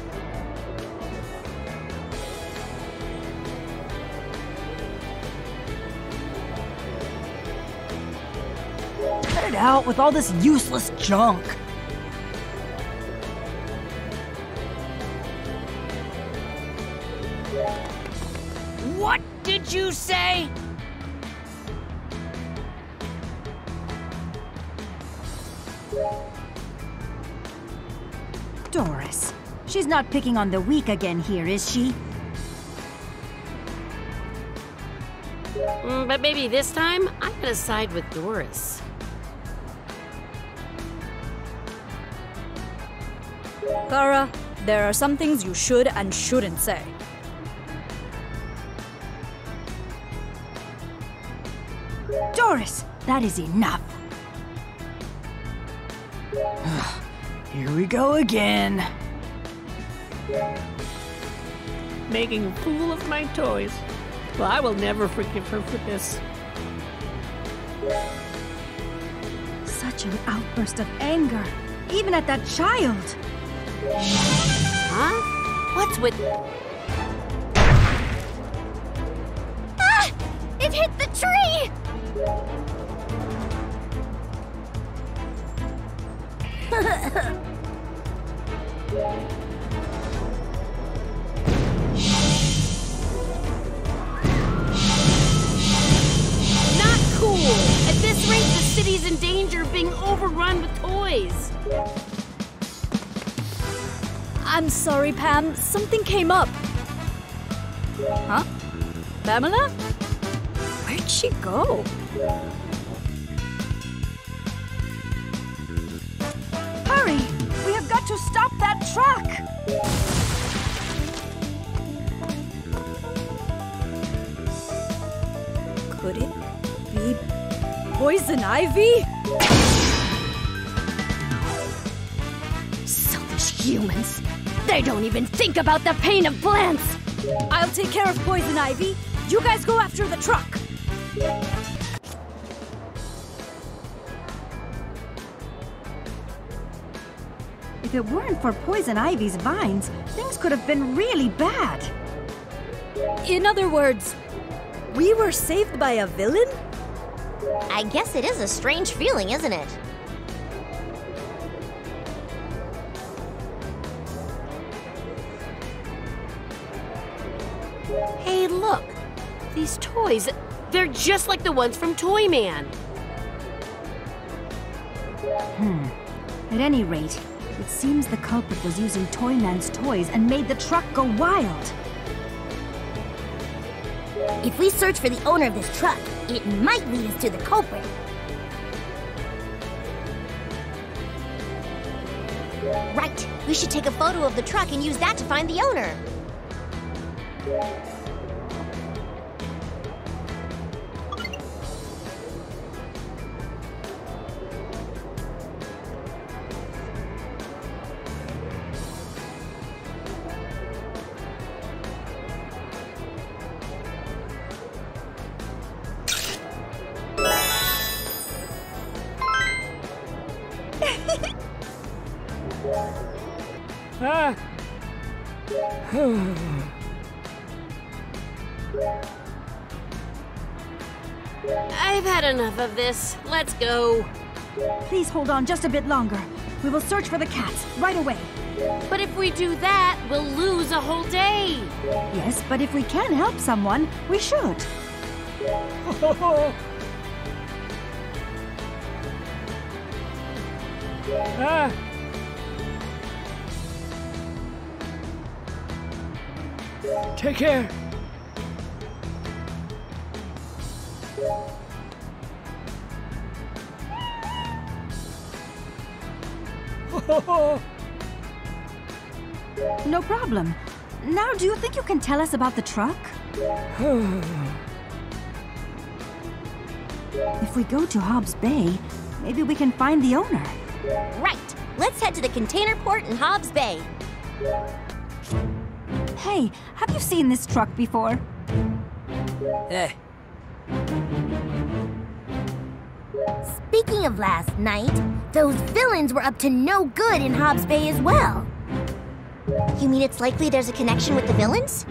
Out with all this useless junk! What did you say? Doris. She's not picking on the weak again here, is she? Mm, but maybe this time, I'm gonna side with Doris. Kara, there are some things you should and shouldn't say. Doris, that is enough. (sighs) Here we go again. Making a fool of my toys. Well, I will never forgive her for this. Such an outburst of anger, even at that child. Huh? What's with. Ah! It hit the tree! (laughs) Not cool! At this rate, the city's in danger of being overrun with toys. I'm sorry, Pam. Something came up. Huh? Pamela? Where'd she go? Hurry! We have got to stop that truck! Could it be poison ivy? Selfish humans. They don't even think about the pain of plants. I'll take care of poison ivy. You guys go after the truck. If it weren't for Poison Ivy's vines, things could have been really bad. In other words, we were saved by a villain? I guess it is a strange feeling, isn't it? Just like the ones from Toyman. Hmm. At any rate, it seems the culprit was using Toyman's toys and made the truck go wild. If we search for the owner of this truck, it might lead us to the culprit. Right. We should take a photo of the truck and use that to find the owner. Of this. Let's go. Please hold on just a bit longer. We will search for the cats right away. But if we do that, we'll lose a whole day. Yes, but if we can help someone, we should. (laughs) ah! Take care. (laughs) No problem. Now, do you think you can tell us about the truck? (sighs) If we go to Hobbs Bay, maybe we can find the owner. Right. Let's head to the container port in Hobbs Bay. Hey, have you seen this truck before? Eh. Speaking of last night, those villains were up to no good in Hobbs Bay as well. You mean it's likely there's a connection with the villains?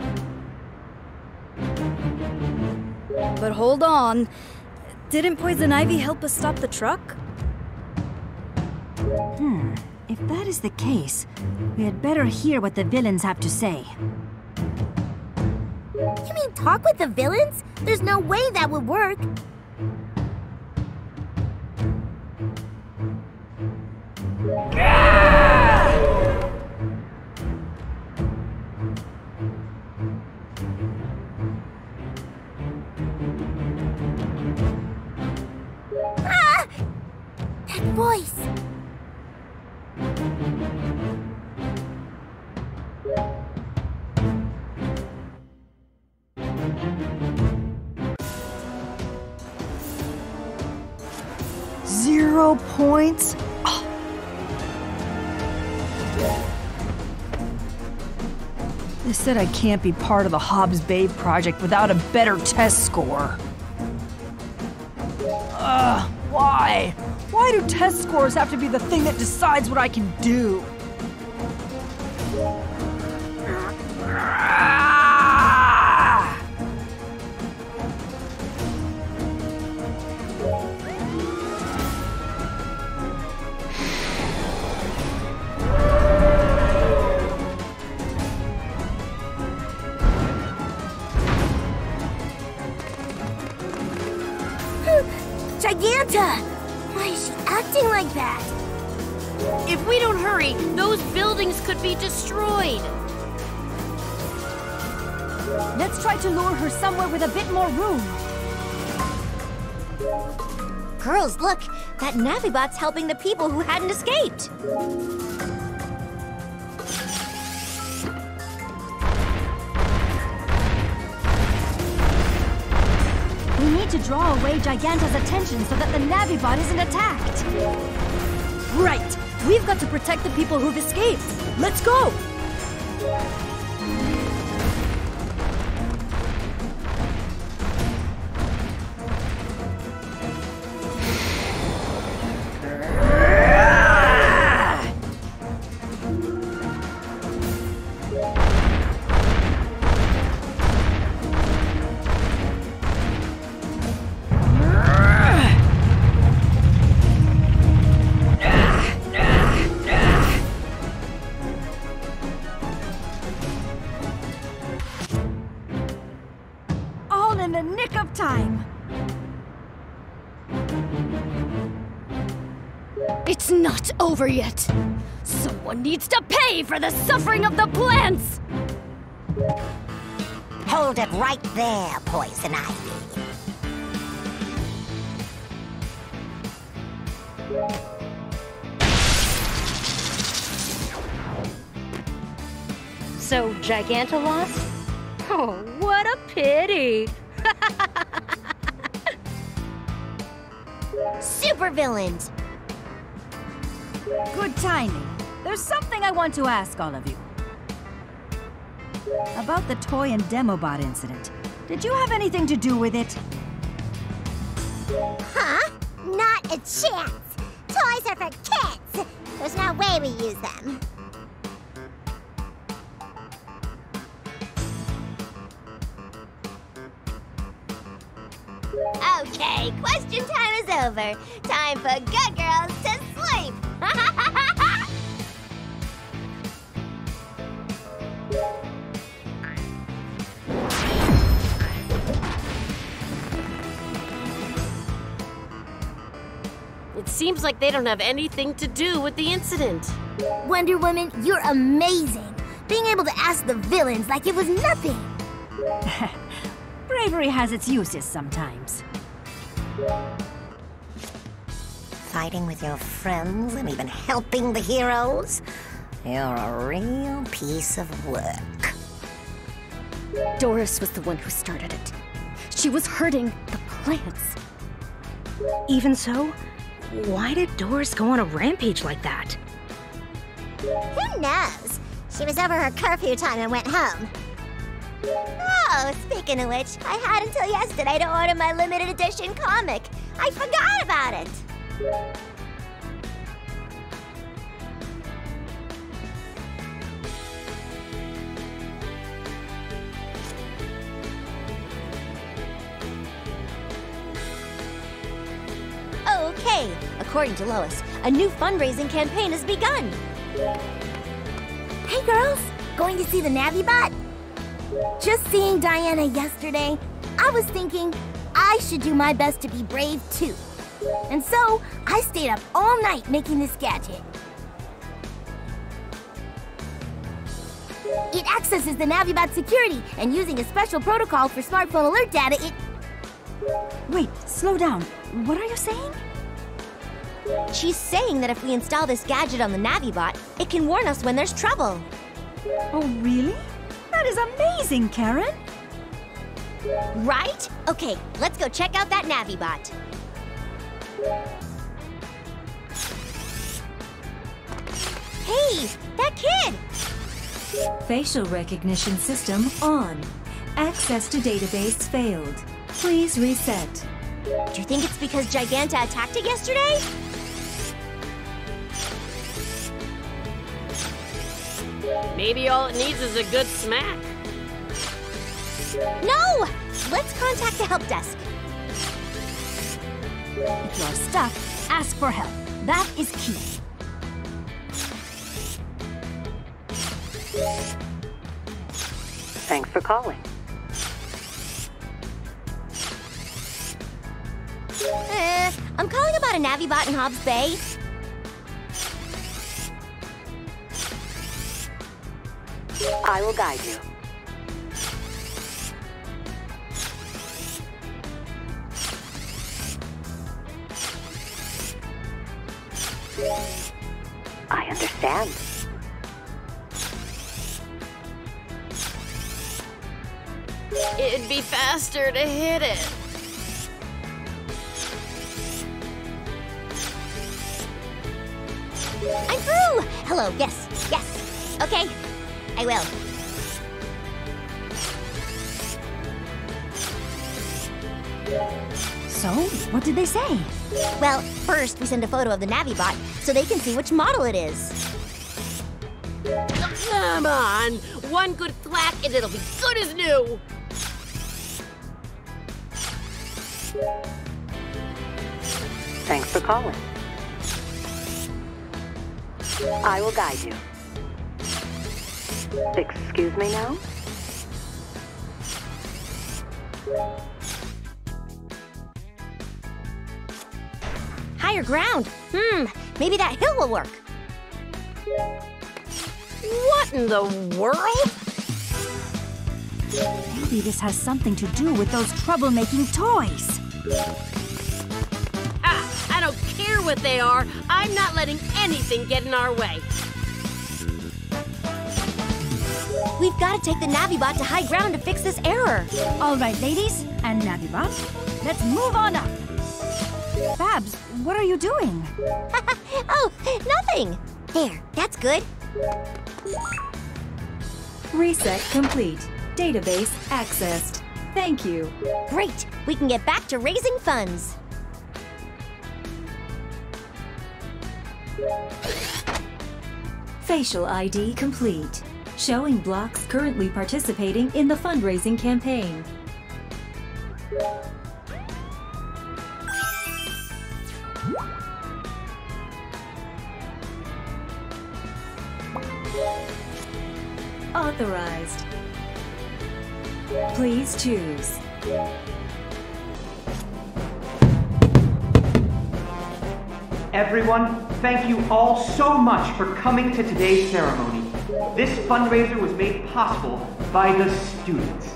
But hold on. Didn't Poison Ivy help us stop the truck? Hmm. If that is the case, we had better hear what the villains have to say. You mean talk with the villains? There's no way that would work. Points? Oh. They said I can't be part of the Hobbs Bay project without a better test score. Ugh, why? Why do test scores have to be the thing that decides what I can do? Navibot's helping the people who hadn't escaped. We need to draw away Giganta's attention so that the Navibot isn't attacked. Right! We've got to protect the people who've escaped. Let's go! Over yet. Someone needs to pay for the suffering of the plants! Hold it right there, Poison Ivy. So, Gigantalos? Oh, what a pity! (laughs) Supervillains! Timing. There's something I want to ask all of you. About the toy and Demobot incident. Did you have anything to do with it? Huh? Not a chance! Toys are for kids! There's no way we use them. Okay, question time is over. Time for good like they don't have anything to do with the incident. Wonder Woman, you're amazing. Being able to ask the villains like it was nothing. (laughs) Bravery has its uses sometimes. Fighting with your friends and even helping the heroes? You're a real piece of work. Doris was the one who started it. She was hurting the plants. Even so, why did Doris go on a rampage like that? Who knows? She was over her curfew time and went home. Oh, speaking of which, I had until yesterday to order my limited edition comic. I forgot about it. Okay, according to Lois, a new fundraising campaign has begun. Hey girls, going to see the Navibot? Just seeing Diana yesterday, I was thinking I should do my best to be brave too. And so, I stayed up all night making this gadget. It accesses the Navibot security, and using a special protocol for smartphone alert data, it... Wait, slow down. What are you saying? She's saying that if we install this gadget on the Navibot, it can warn us when there's trouble. Oh, really? That is amazing, Karen. Right? Okay, let's go check out that Navibot. Hey, that kid! Facial recognition system on. Access to database failed. Please reset. Do you think it's because Giganta attacked it yesterday? Maybe all it needs is a good smack. No! Let's contact the help desk. If you're stuck, ask for help. That is key. Thanks for calling. Uh, I'm calling about a Navibot in Hobbs Bay. I will guide you. I understand. It'd be faster to hit it. I'm through! Hello, yes, yes. Okay, I will. So, what did they say? Well, first we send a photo of the Navibot so they can see which model it is. Come on! One good thwack and it'll be good as new! Thanks for calling. I will guide you. Excuse me now? Higher ground. Hmm, maybe that hill will work. What in the world? Maybe this has something to do with those troublemaking toys. Ah, I don't care what they are. I'm not letting anything get in our way. We've got to take the Navibot to high ground to fix this error. All right, ladies and Navibot, let's move on up. Babs, what are you doing? (laughs) oh, nothing. There, that's good. Reset complete. Database accessed. Thank you. Great, we can get back to raising funds. Facial ID complete. Showing blocks currently participating in the fundraising campaign. Authorized. Please choose. Everyone, thank you all so much for coming to today's ceremony. This fundraiser was made possible by the students.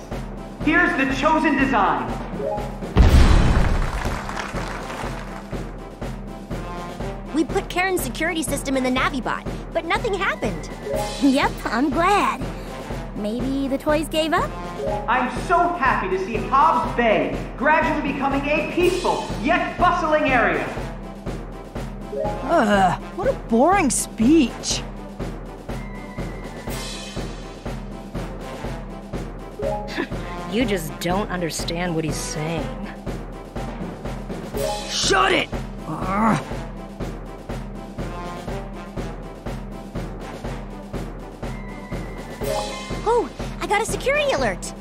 Here's the chosen design. We put Karen's security system in the Navibot, but nothing happened. (laughs) Yep, I'm glad. Maybe the toys gave up? I'm so happy to see Hobbs Bay gradually becoming a peaceful yet bustling area. Ugh, what a boring speech. You just don't understand what he's saying. Shut it! Ugh. Oh, I got a security alert.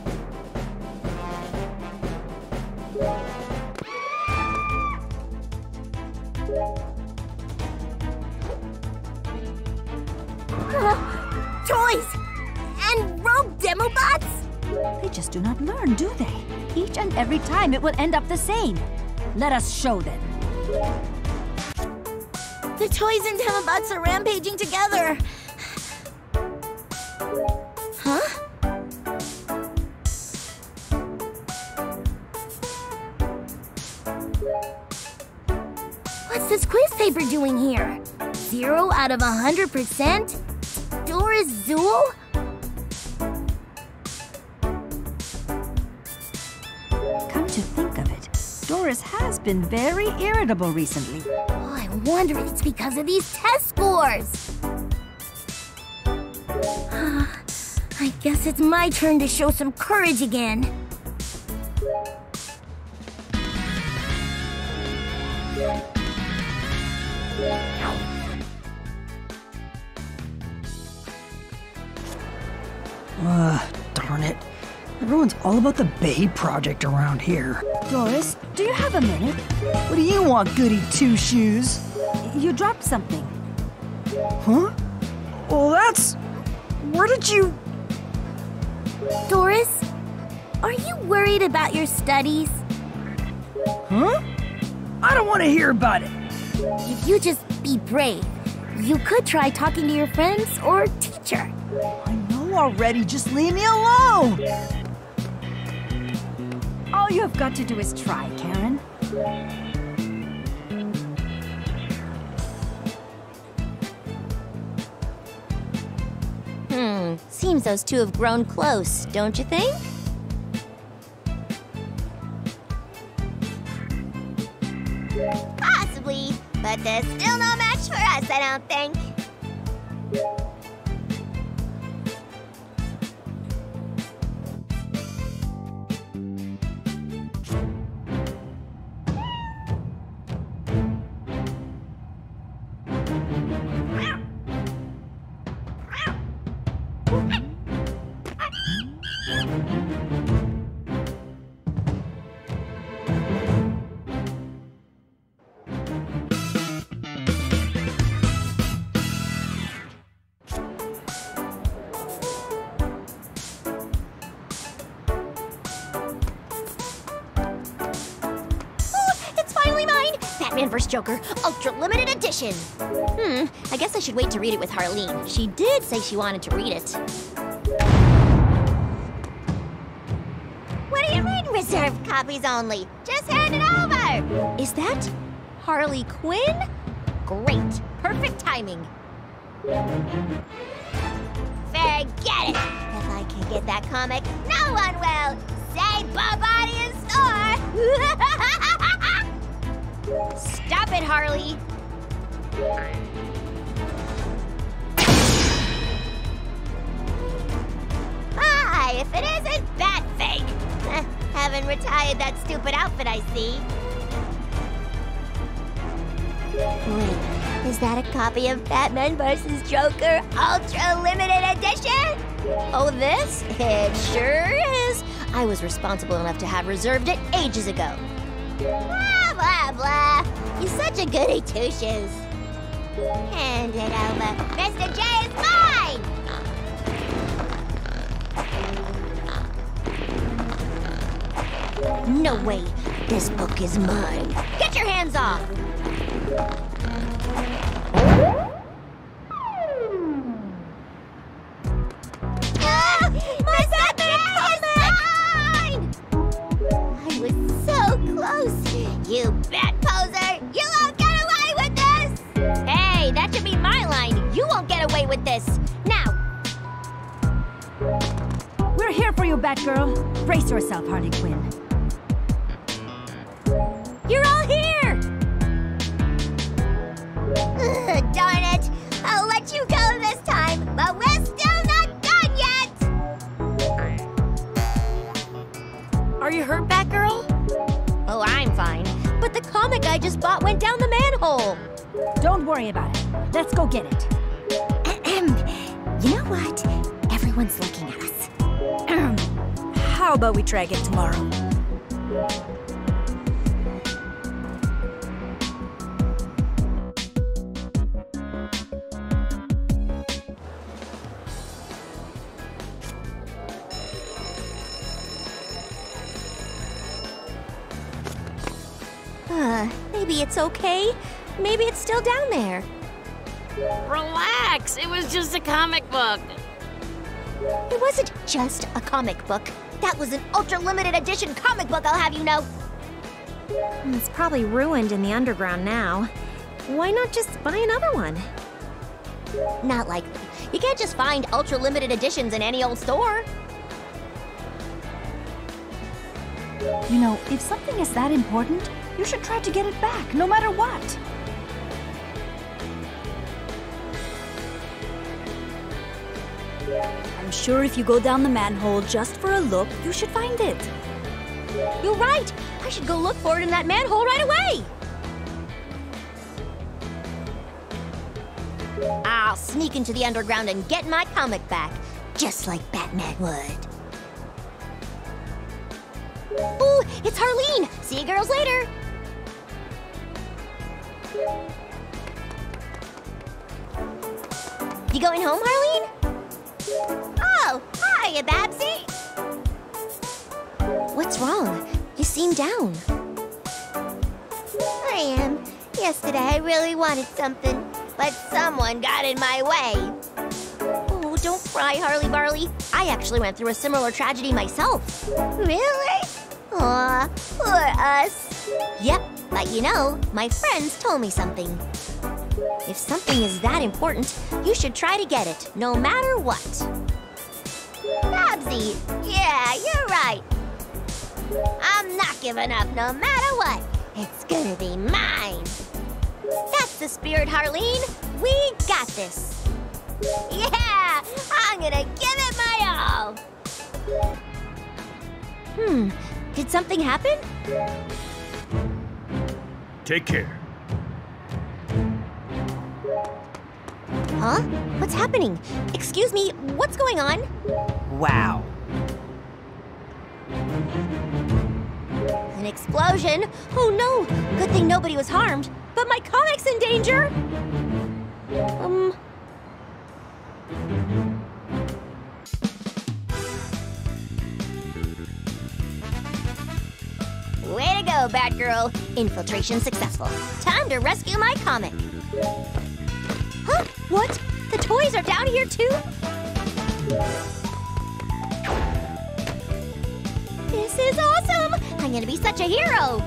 Huh? Toys! And rogue demo bots? They just do not learn, do they? Each and every time it will end up the same. Let us show them. The toys and demo bots are rampaging together. Huh? What's this quiz paper doing here. Zero out of a hundred percent? Doris Zuel? Has been very irritable recently. Oh, I wonder if it's because of these test scores. (sighs) I guess it's my turn to show some courage again. All about the Bay Project around here. Doris, do you have a minute? What do you want, goody two shoes? You dropped something. Huh? Well, that's. Where did you. Doris, are you worried about your studies? Huh? I don't want to hear about it. If you just be brave, you could try talking to your friends or teacher. I know already, just leave me alone! All you have got to do is try, Karen. Hmm, seems those two have grown close, don't you think? Possibly, but there's still no match for us, I don't think. Joker, Ultra Limited Edition! Hmm, I guess I should wait to read it with Harleen. She did say she wanted to read it. What do you mean, reserved copies only? Just hand it over! Is that Harley Quinn? Great, perfect timing. Forget it! If I can get that comic, no one will! Say bye-bye to your store! (laughs) Stop it, Harley! Ah, if it isn't that fake! Eh, (laughs) haven't retired that stupid outfit, I see. Wait, is that a copy of Batman vs. Joker Ultra Limited Edition? Oh, this? It sure is. I was responsible enough to have reserved it ages ago. Blah, blah, blah. You're such a goody two shoes. Hand it over. Mr. J is mine! No way. This book is mine. Get your hands off! You, Batgirl. Brace yourself, Harley Quinn. you're all here! Ugh, darn it! I'll let you go this time, but we're still not done yet! Are you hurt, Batgirl? Oh, I'm fine. But the comic I just bought went down the manhole. Don't worry about it. Let's go get it. (clears throat) You know what? Everyone's looking at us. (clears throat) How about we try again tomorrow? Uh, maybe it's okay. Maybe it's still down there. Relax, it was just a comic book. It wasn't just a comic book. That was an ultra limited edition comic book, I'll have you know. It's probably ruined in the underground now. Why not just buy another one? Not likely. You can't just find ultra limited editions in any old store. You know, if something is that important, you should try to get it back, no matter what. Sure if you go down the manhole just for a look, you should find it. You're right. I should go look for it in that manhole right away. I'll sneak into the underground and get my comic back, just like Batman would. Ooh, it's Harleen! See you girls later! You going home, Harleen? Hiya, Babsy! What's wrong? You seem down. I am. Yesterday I really wanted something, but someone got in my way. Oh, don't cry, Harley Barley. I actually went through a similar tragedy myself. Really? Aw, poor us. Yep, but you know, my friends told me something. If something is that important, you should try to get it, no matter what. Babsy, yeah, you're right. I'm not giving up no matter what. It's gonna be mine. That's the spirit, Harleen. We got this. Yeah, I'm gonna give it my all. Hmm, did something happen? Take care. Huh? What's happening? Excuse me, what's going on? Wow. An explosion? Oh no! Good thing nobody was harmed. But my comic's in danger! Um. Way to go, Batgirl! Infiltration successful. Time to rescue my comic. Huh? What? The toys are down here too? This is awesome! I'm gonna be such a hero!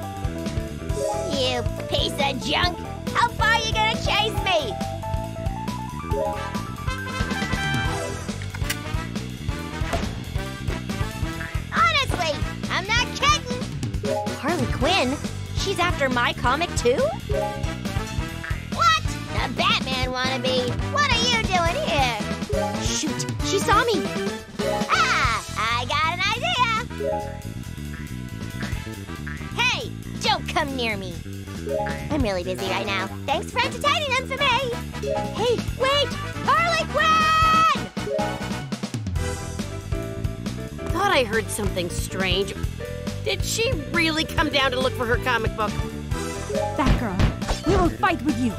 You piece of junk! How far are you gonna chase me? Honestly, I'm not kidding! Harley Quinn? She's after my comic too? The Batman wannabe? What are you doing here? Shoot, she saw me! Ah, I got an idea! Hey, don't come near me. I'm really busy right now. Thanks for entertaining them for me. Hey, wait! Harley Quinn! Thought I heard something strange. Did she really come down to look for her comic book? Batgirl, we will fight with you.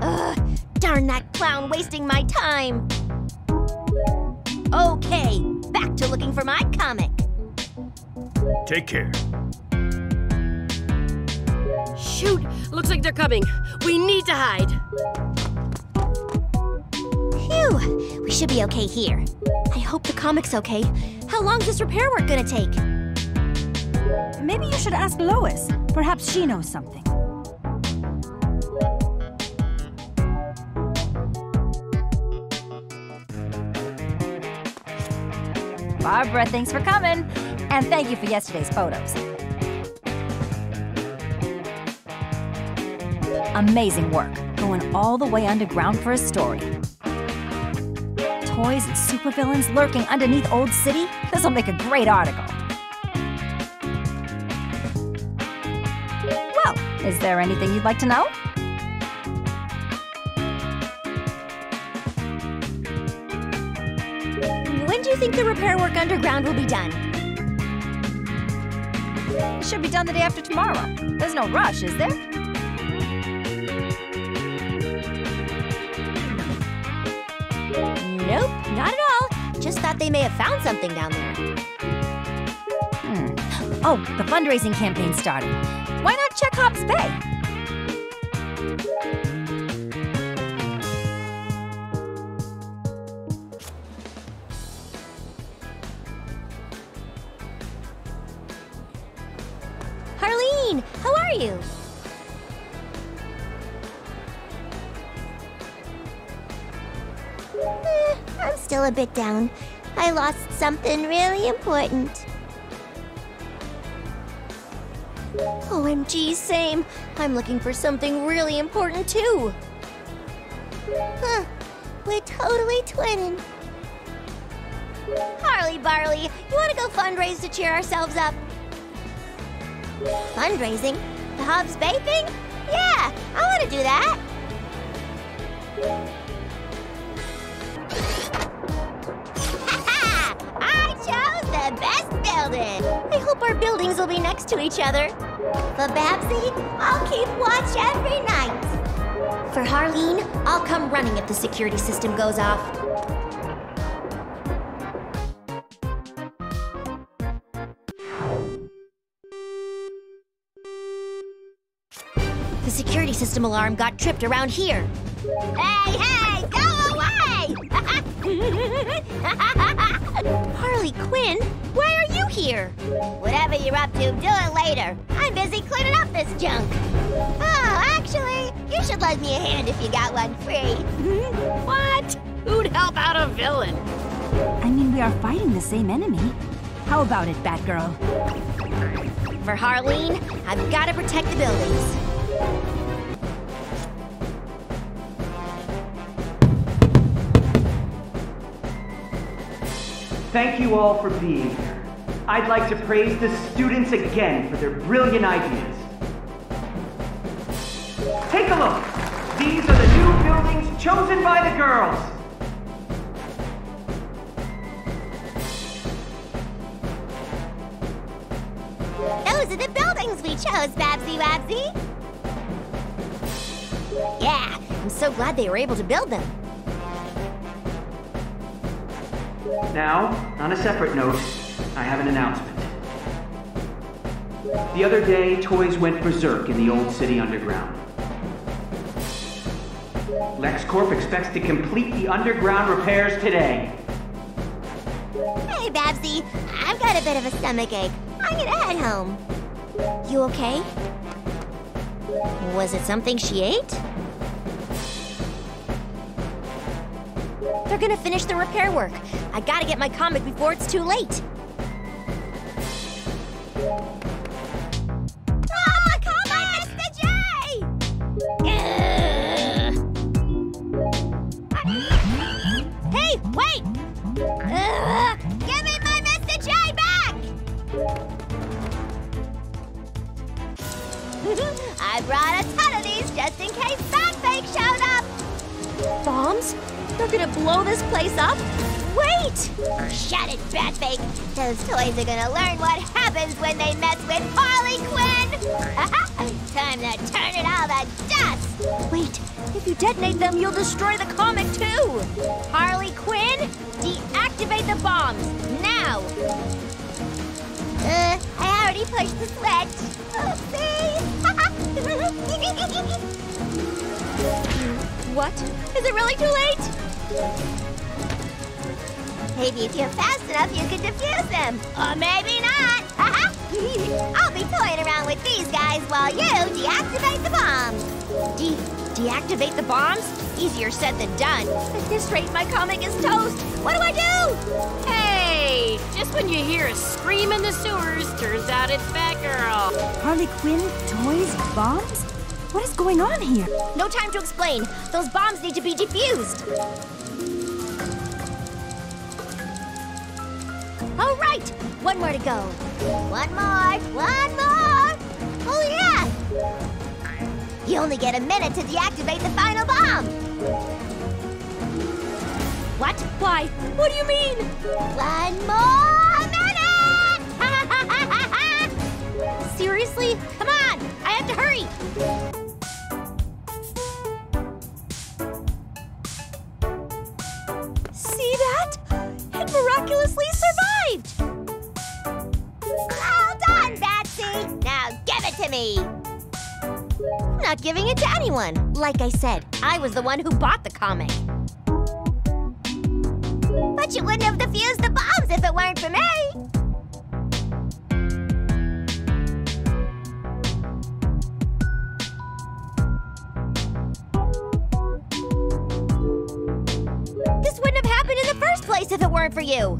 Ugh, darn that clown wasting my time. Okay, back to looking for my comic. Take care. Shoot! Looks like they're coming. We need to hide. Phew, we should be okay here. I hope the comic's okay. How long's this repair work gonna take? Maybe you should ask Lois. Perhaps she knows something. Barbara, thanks for coming. And thank you for yesterday's photos. Amazing work, going all the way underground for a story. Toys and supervillains lurking underneath Old City? This'll make a great article. Is there anything you'd like to know? When do you think the repair work underground will be done? It should be done the day after tomorrow. There's no rush, is there? Nope, not at all. Just thought they may have found something down there. Hmm. Oh, the fundraising campaign started. Why not Bay. Harleen, how are you? Eh, I'm still a bit down. I lost something really important. OMG, same. I'm looking for something really important too. Huh. We're totally twinning. Harley Barley, you want to go fundraise to cheer ourselves up? Fundraising? The Hobbs Bay thing? Yeah, I want to do that. (laughs) I chose the best building. I hope our buildings will be next to each other. For Babsy, I'll keep watch every night. For Harleen, I'll come running if the security system goes off. The security system alarm got tripped around here. Hey, hey, go away! (laughs) Harley Quinn, where here? Whatever you're up to, do it later. I'm busy cleaning up this junk. Oh, actually, you should lend me a hand if you got one free. (laughs) what? Who'd help out a villain? I mean, we are fighting the same enemy. How about it, Batgirl? For Harleen, I've got to protect the buildings. Thank you all for being here. I'd like to praise the students again for their brilliant ideas. Take a look. These are the new buildings chosen by the girls. Those are the buildings we chose, Babsy Wabsy. Yeah, I'm so glad they were able to build them. Now, on a separate note, I have an announcement. The other day, toys went berserk in the old city underground. LexCorp expects to complete the underground repairs today. Hey, Babsy, I've got a bit of a stomach ache. I'm gonna head home. You okay? Was it something she ate? They're gonna finish the repair work. I gotta get my comic before it's too late. I (laughs) brought a ton of these just in case showed up! Bombs? They're gonna blow this place up? Wait! Shut it, Batfake! Those toys are gonna learn what happens when they mess with Harley Quinn! (laughs) Time to turn it all to dust! Wait, if you detonate them, you'll destroy the comic too! Harley Quinn, deactivate the bombs, now! Uh, I already pushed the switch. (laughs) what? Is it really too late? Maybe if you're fast enough, you could defuse them. Or maybe not. Uh-huh. (laughs) I'll be toying around with these guys while you deactivate the bombs. De deactivate the bombs? Easier said than done. At this rate, my comic is toast. What do I do? Hey, just when you hear a scream in the sewers, turns out it's Batgirl. Harley Quinn, toys, bombs? What is going on here? No time to explain. Those bombs need to be defused. All right, one more to go. One more, one more. Oh, yeah. You only get a minute to deactivate the final bomb. What? Why? What do you mean? One more minute! (laughs) Seriously? Come on! To hurry! See that? It miraculously survived! Well done, Batsy! Now give it to me! Not giving it to anyone. Like I said, I was the one who bought the comic. But you wouldn't have defused the bombs if it weren't for me! Weren't for you.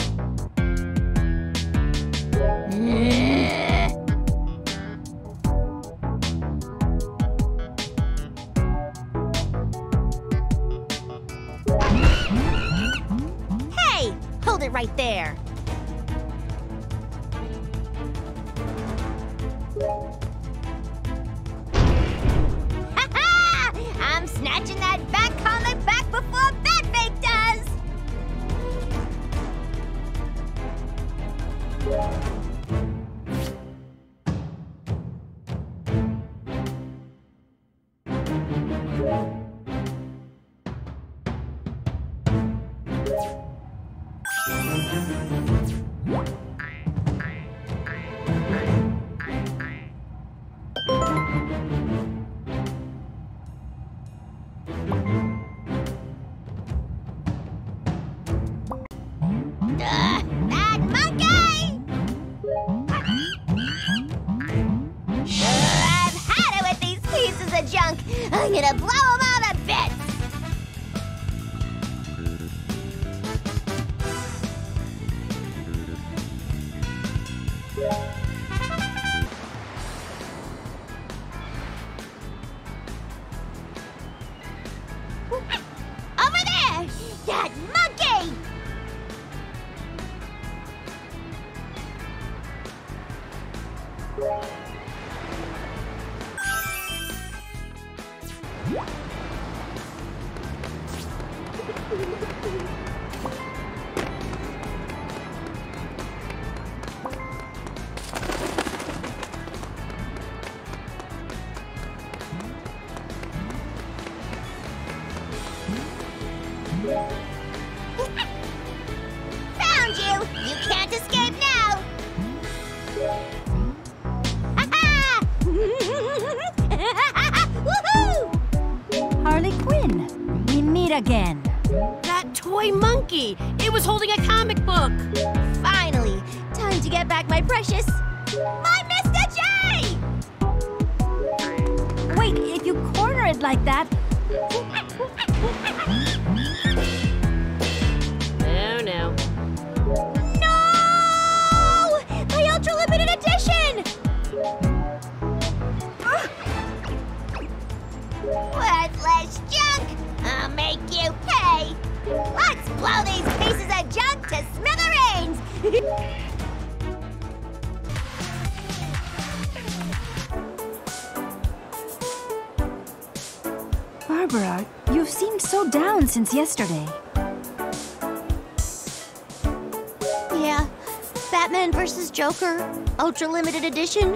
Ultra limited edition,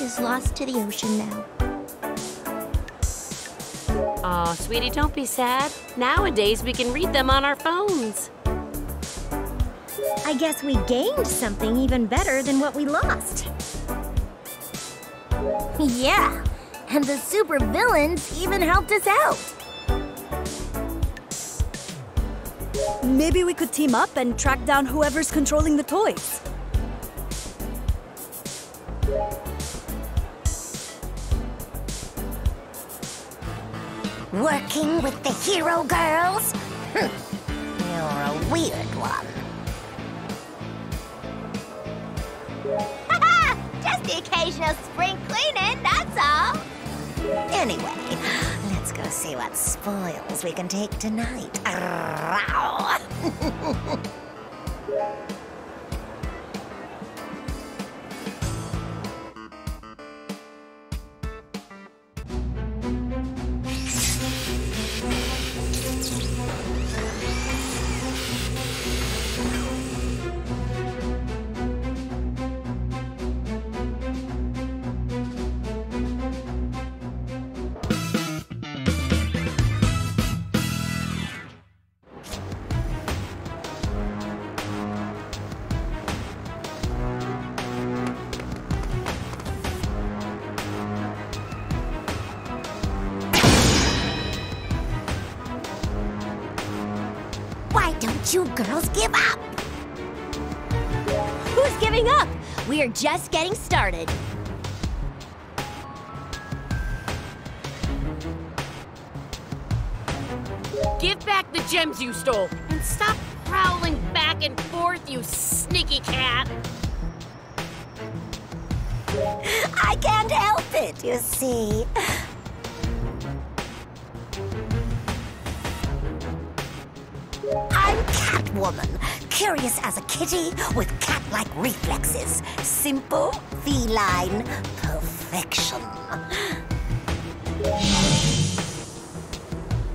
is lost to the ocean now. Oh, sweetie, don't be sad. Nowadays, we can read them on our phones. I guess we gained something even better than what we lost. Yeah, and the super villains even helped us out. Maybe we could team up and track down whoever's controlling the toys. Hero girls? Hm, You're a weird one. (laughs) Just the occasional spring cleaning, that's all. Anyway, let's go see what spoils we can take tonight. Why just getting started. Give back the gems you stole and stop prowling back and forth, you sneaky cat. I can't help it, you see. I'm Catwoman, curious as a kitty with cat-like reflexes. Simple, feline, perfection.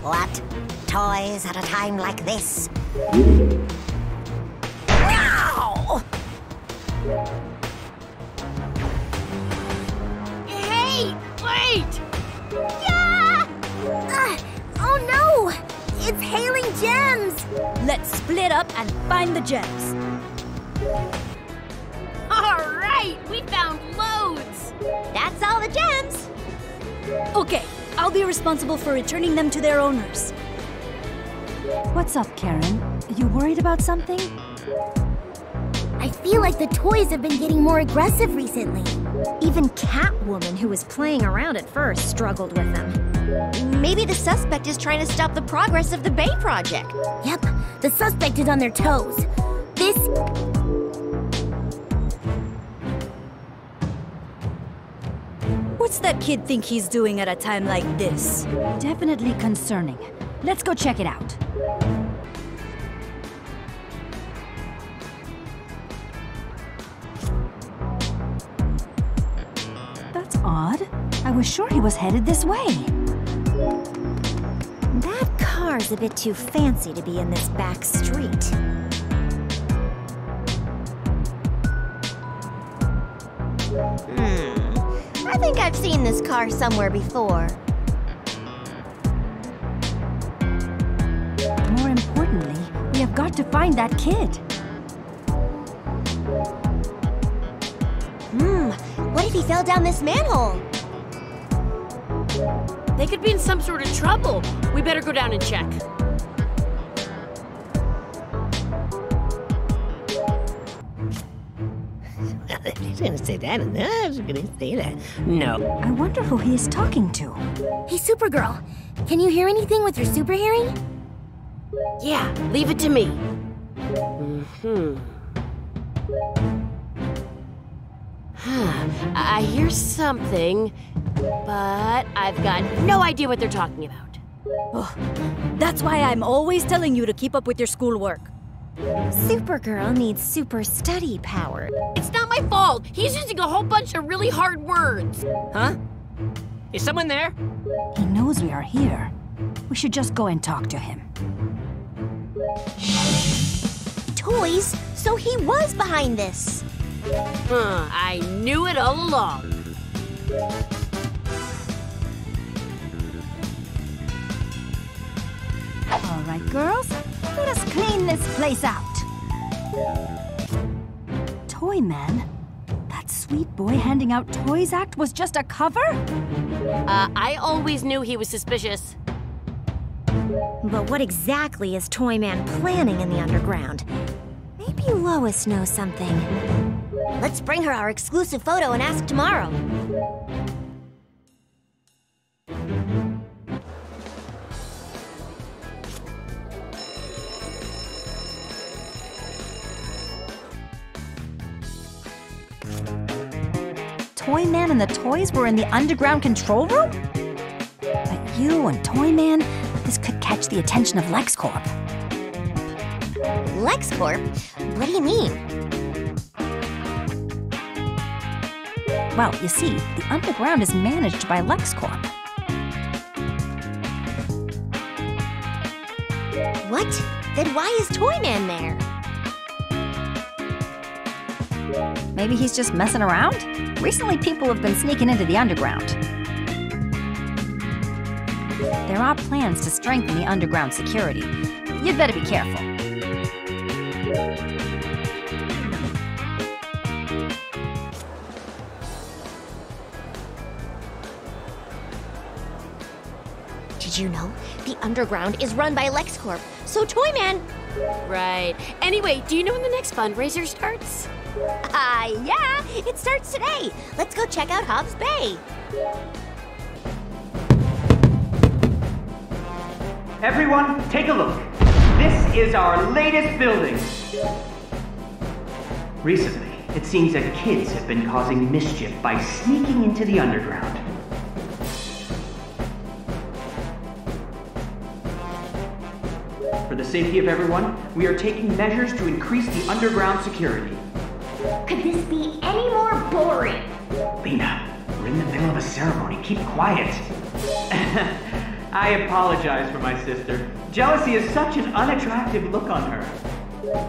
What? Toys at a time like this? Meow! Let's split up and find the gems. All right, we found loads. That's all the gems. Okay, I'll be responsible for returning them to their owners. What's up, Karen? Are you worried about something? I feel like the toys have been getting more aggressive recently. Even Catwoman, who was playing around at first, struggled with them. Maybe the suspect is trying to stop the progress of the Bay Project. Yep, the suspect is on their toes. This. What's that kid think he's doing at a time like this? Definitely concerning. Let's go check it out. That's odd. I was sure he was headed this way. That car's a bit too fancy to be in this back street. Hmm. I think I've seen this car somewhere before. More importantly, we have got to find that kid. Hmm. What if he fell down this manhole? They could be in some sort of trouble. We better go down and check. (laughs) He's gonna say that, and I was gonna say that. No. I wonder who he is talking to. Hey, Supergirl. Can you hear anything with your super hearing? Yeah, leave it to me. Hmm. (sighs) I hear something, but I've got no idea what they're talking about. Oh, that's why I'm always telling you to keep up with your schoolwork. Supergirl needs super study power. It's not my fault. He's using a whole bunch of really hard words. Huh? Is someone there? He knows we are here. We should just go and talk to him. Toys? So he was behind this. Huh, I knew it all along. All right, girls, let us clean this place out. Toyman? That sweet boy handing out toys act was just a cover? Uh, I always knew he was suspicious. But what exactly is Toyman planning in the underground? Maybe Lois knows something. Let's bring her our exclusive photo and ask tomorrow. Toyman and the toys were in the underground control room? But you and Toyman, this could catch the attention of LexCorp. LexCorp? What do you mean? Well, you see, the underground is managed by LexCorp. What? Then why is Toyman there? Maybe he's just messing around? Recently, people have been sneaking into the underground. There are plans to strengthen the underground security. You'd better be careful. Did you know? The underground is run by LexCorp, so Toyman... Right. Anyway, do you know when the next fundraiser starts? Ah, uh, yeah! It starts today! Let's go check out Hobbs Bay! Everyone, take a look. This is our latest building. Recently, it seems that kids have been causing mischief by sneaking into the underground. For the safety of everyone, we are taking measures to increase the underground security. Could this be any more boring? Lena, we're in the middle of a ceremony. Keep quiet. (laughs) I apologize for my sister. Jealousy is such an unattractive look on her.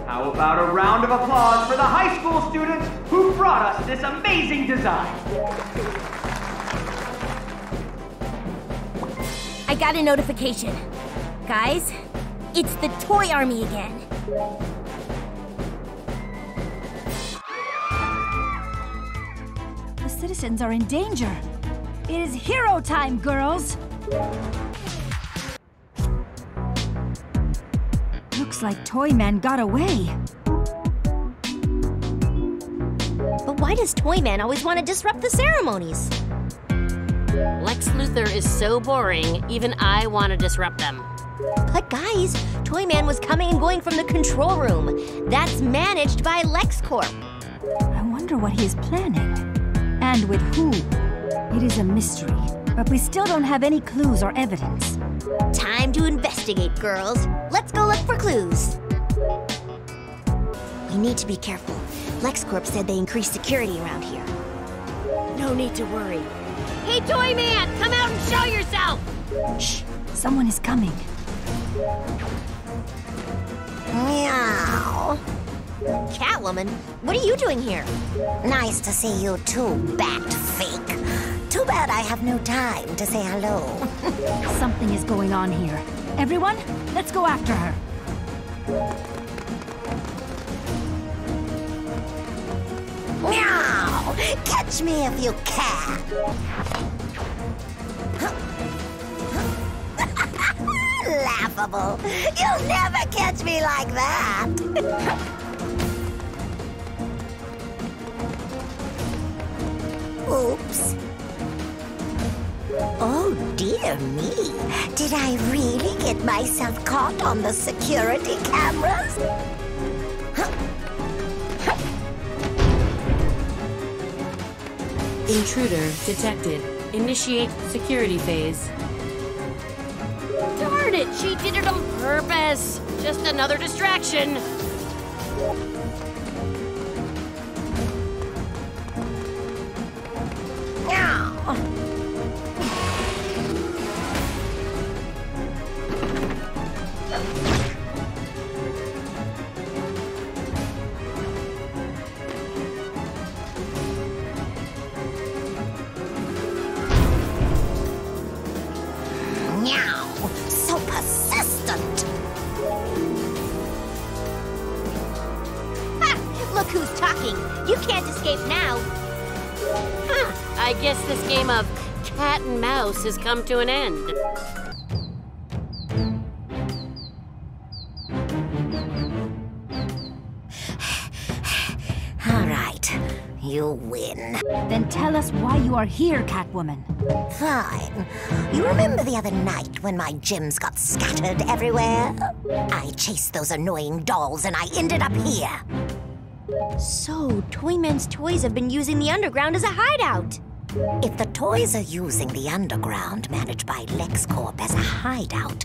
How about a round of applause for the high school students who brought us this amazing design? I got a notification. Guys, it's the Toy Army again. The citizens are in danger. It is hero time, girls! Looks like Toyman got away. But why does Toyman always want to disrupt the ceremonies? Lex Luthor is so boring, even I want to disrupt them. But guys, Toyman was coming and going from the control room. That's managed by LexCorp. I wonder what he is planning. And with who? It is a mystery, but we still don't have any clues or evidence. Time to investigate, girls. Let's go look for clues. We need to be careful. LexCorp said they increased security around here. No need to worry. Hey, Toyman, come out and show yourself! Shh, someone is coming. Meow. Catwoman, what are you doing here? Nice to see you too, Bat Fake. Too bad I have no time to say hello. (laughs) Something is going on here. Everyone, let's go after her. Meow! Catch me if you can. Laughable. You'll never catch me like that. (laughs) Oops. Oh, dear me. Did I really get myself caught on the security cameras? Intruder detected. Initiate security phase. It, she did it on purpose. Just another distraction. I guess this game of cat and mouse has come to an end. (sighs) All right. You win. Then tell us why you are here, Catwoman. Fine. You remember the other night when my gems got scattered everywhere? I chased those annoying dolls and I ended up here. So, Toyman's toys have been using the underground as a hideout. If the toys are using the underground managed by LexCorp as a hideout,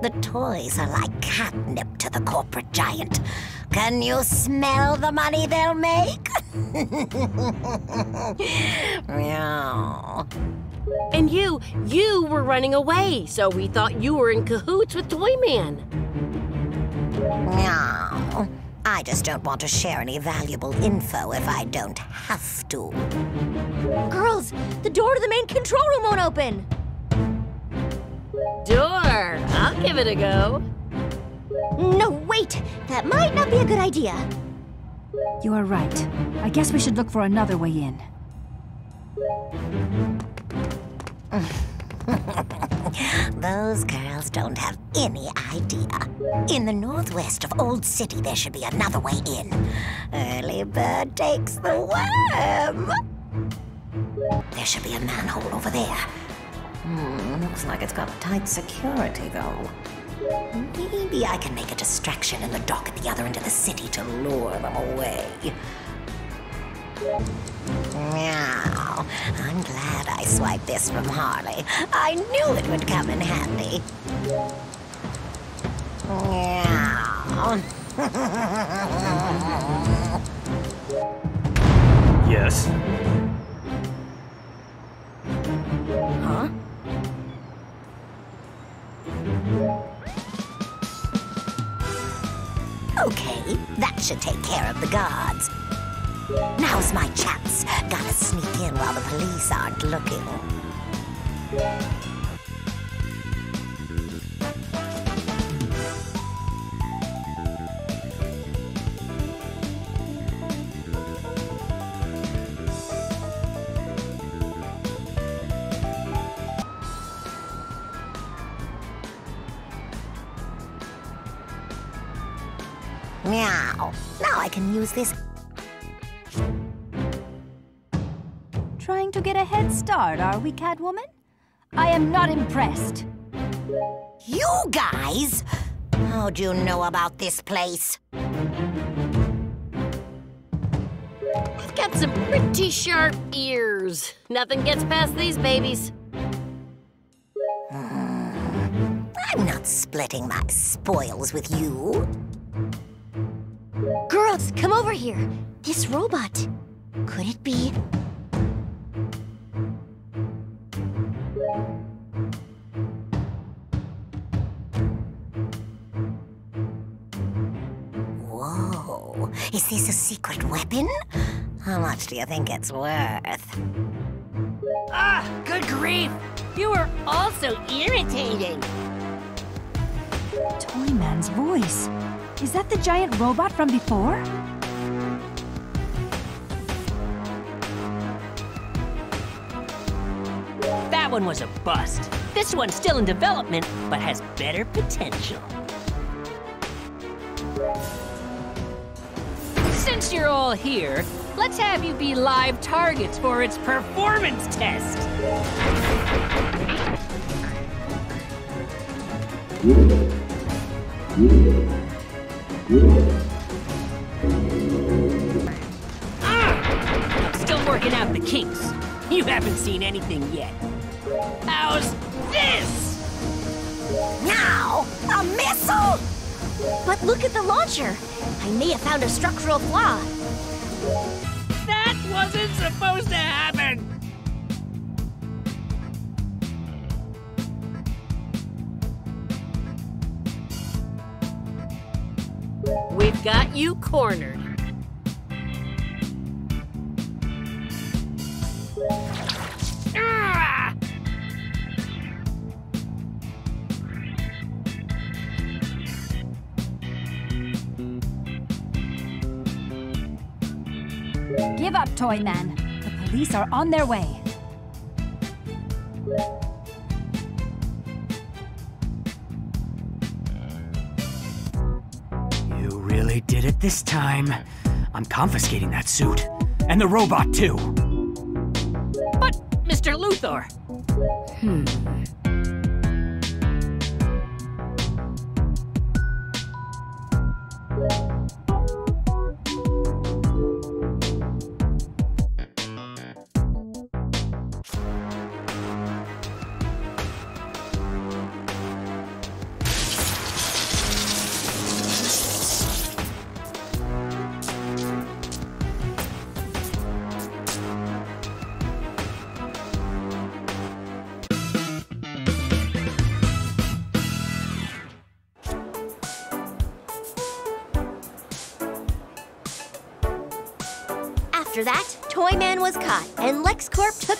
the toys are like catnip to the corporate giant. Can you smell the money they'll make? (laughs) Meow. And you, you were running away, so we thought you were in cahoots with Toyman. Meow. I just don't want to share any valuable info if I don't have to. Girls, the door to the main control room won't open. Door, I'll give it a go. No, wait. That might not be a good idea. You are right. I guess we should look for another way in. (laughs) Those girls don't have any idea. In the northwest of Old City, there should be another way in. Early bird takes the worm. There should be a manhole over there. Hmm, looks like it's got tight security, though. Maybe I can make a distraction in the dock at the other end of the city to lure them away. Meow. I'm glad I swiped this from Harley. I knew it would come in handy. Meow. (laughs) Yes. Huh? Okay, that should take care of the guards. Now's my chance. Gotta sneak in while the police aren't looking. Meow. Now I can use this start, are we, Catwoman? I am not impressed. You guys! How do you know about this place? I've got some pretty sharp ears. Nothing gets past these babies. (sighs) I'm not splitting my spoils with you. Girls, come over here. This robot. Could it be? Is this a secret weapon? How much do you think it's worth? Ah, good grief! You are also irritating. Toyman's voice. Is that the giant robot from before? That one was a bust. This one's still in development, but has better potential. Since you're all here, let's have you be live targets for its performance test. Ah! I'm still working out the kinks. You haven't seen anything yet. How's this? Now, a missile! But look at the launcher. I may have found a structural flaw. That wasn't supposed to happen! We've got you cornered. Up, Toyman. The police are on their way. You really did it this time. I'm confiscating that suit. And the robot, too. But, Mr. Luthor, Hmm.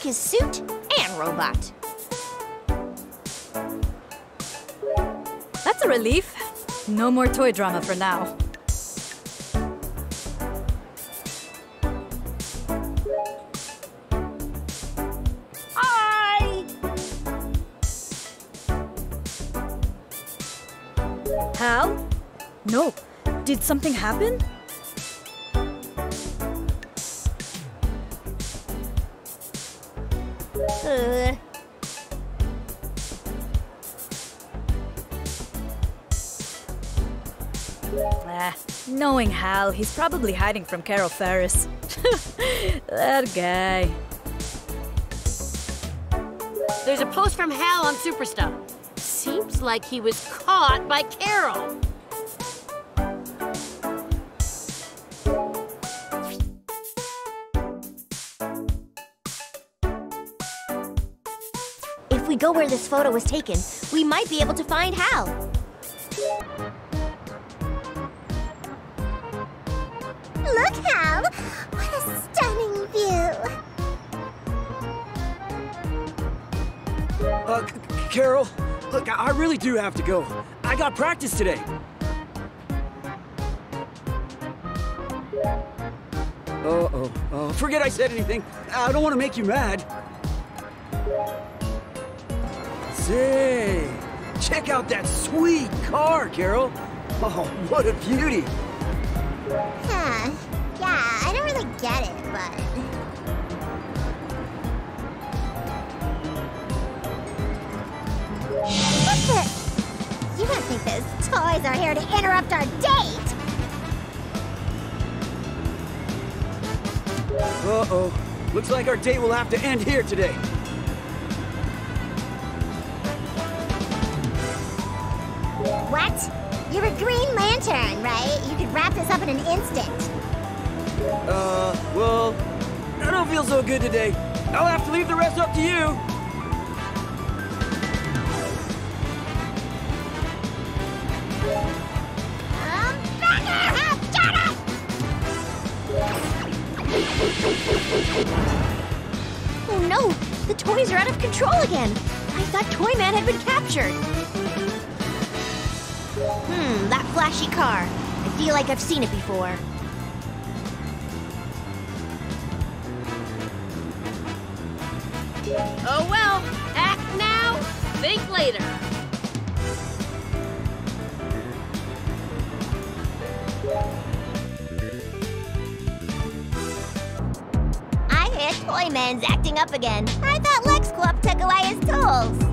His suit and robot. That's a relief. No more toy drama for now. Hi! Hal? No. Did something happen? Knowing Hal, he's probably hiding from Carol Ferris. (laughs) that guy. There's a post from Hal on Superstar. Seems like he was caught by Carol. If we go where this photo was taken, we might be able to find Hal. Look, Hal! What a stunning view! Uh, Carol, look, I I really do have to go. I got practice today. Uh-oh. Uh, forget I said anything. I don't want to make you mad. Say, check out that sweet car, Carol. Oh, what a beauty. Think those toys are here to interrupt our date? Uh-oh. Looks like our date will have to end here today. What? You're a Green Lantern, right? You could wrap this up in an instant. Uh, well, I don't feel so good today. I'll have to leave the rest up to you. Toys are out of control again! I thought Toyman had been captured! Hmm, that flashy car. I feel like I've seen it before. Oh well, act now, think later. I hear Toyman's acting up again. I Corp took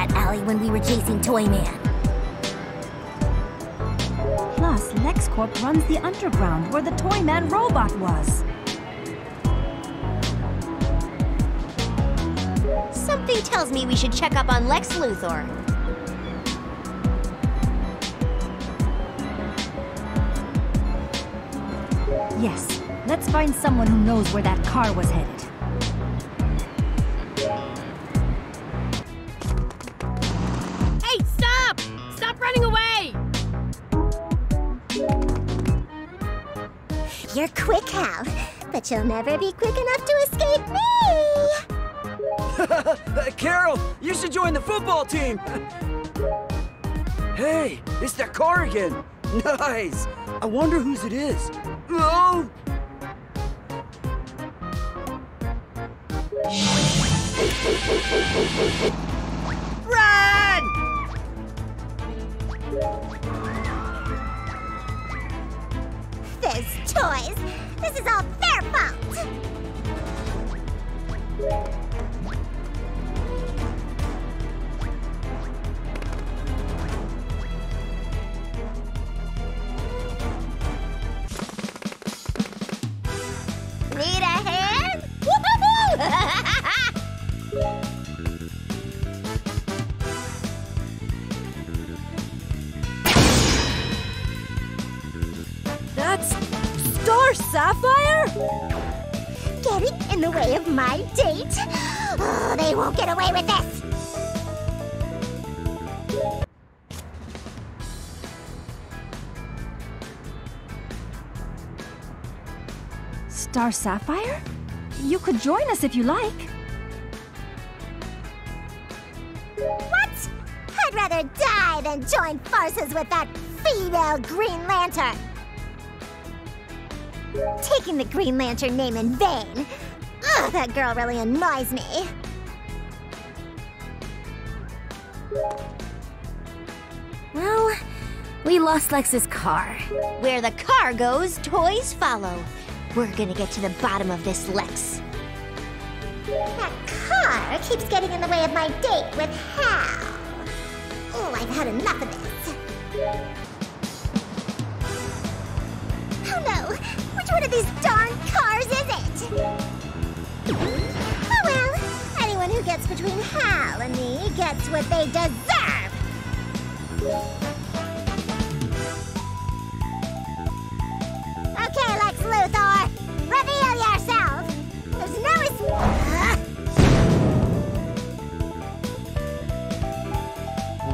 that alley when we were chasing Toyman. Plus, LexCorp runs the underground where the Toyman robot was. Something tells me we should check up on Lex Luthor. Yes, let's find someone who knows where that car was headed. You'll never be quick enough to escape me! (laughs) Carol, you should join the football team. hey, it's that car again. Nice. I wonder whose it is. Oh! Star Sapphire? You could join us if you like. What? I'd rather rather die than join forces with that female Green Lantern. Taking the Green Lantern name in vain. Ugh, that girl really annoys me. Well, we lost Lex's car. Where the car goes, toys follow. We're gonna get to the bottom of this, Lex. That car keeps getting in the way of my date with Hal. Oh, I've had enough of this. Oh no! Which one of these darn cars is it? Oh well, anyone who gets between Hal and me gets what they deserve! Luthor, reveal yourself! There's no es-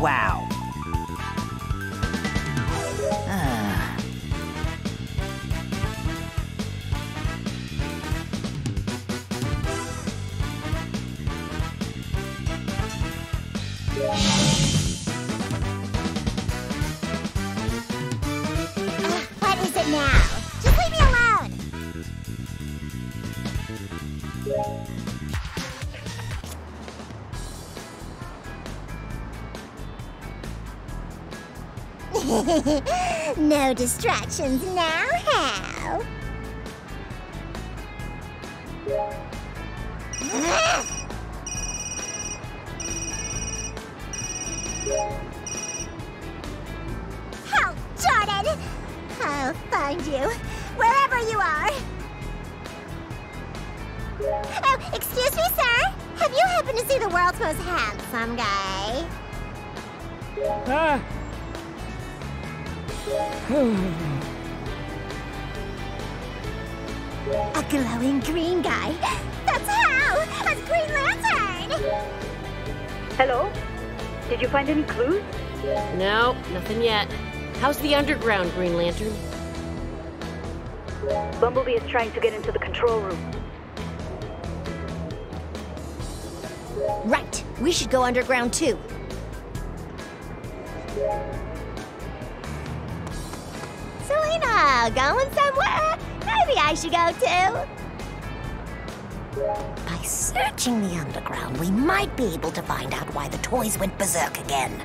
Wow. (laughs) no distractions now, How's the underground, Green Lantern? Bumblebee is trying to get into the control room. Right. We should go underground too. Selina, going somewhere? Maybe I should go too. By searching the underground, we might be able to find out why the toys went berserk again.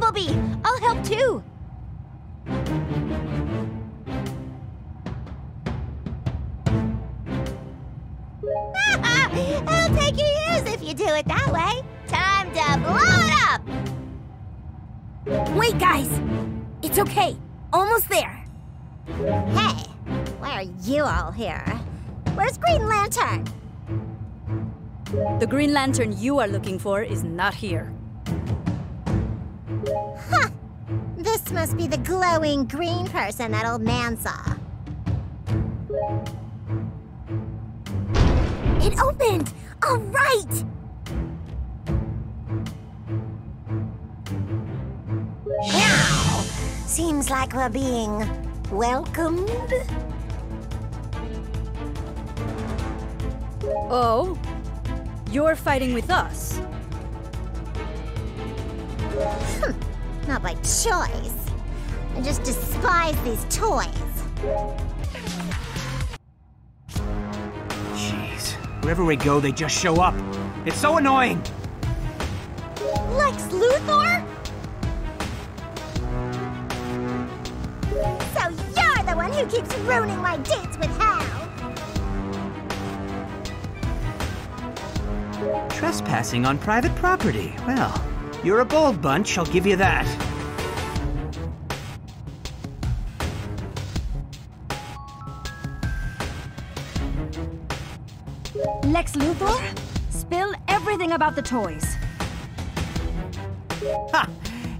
Bumblebee, I'll help too. (laughs) It'll take you years if you do it that way. Time to blow it up! Wait, guys! It's okay. Almost there. Hey, why are you all here? Where's Green Lantern? The Green Lantern you are looking for is not here. This must be the glowing green person that old man saw. It opened! All right! Now, seems like we're being welcomed. Oh? You're fighting with us? Hmm. Not by choice. I just despise these toys. Jeez. Wherever we go, they just show up. It's so annoying. Lex Luthor? So you're the one who keeps ruining my dates with Hal. Trespassing on private property. Well, you're a bold bunch, I'll give you that. Lex Luthor, spill everything about the toys. Ha!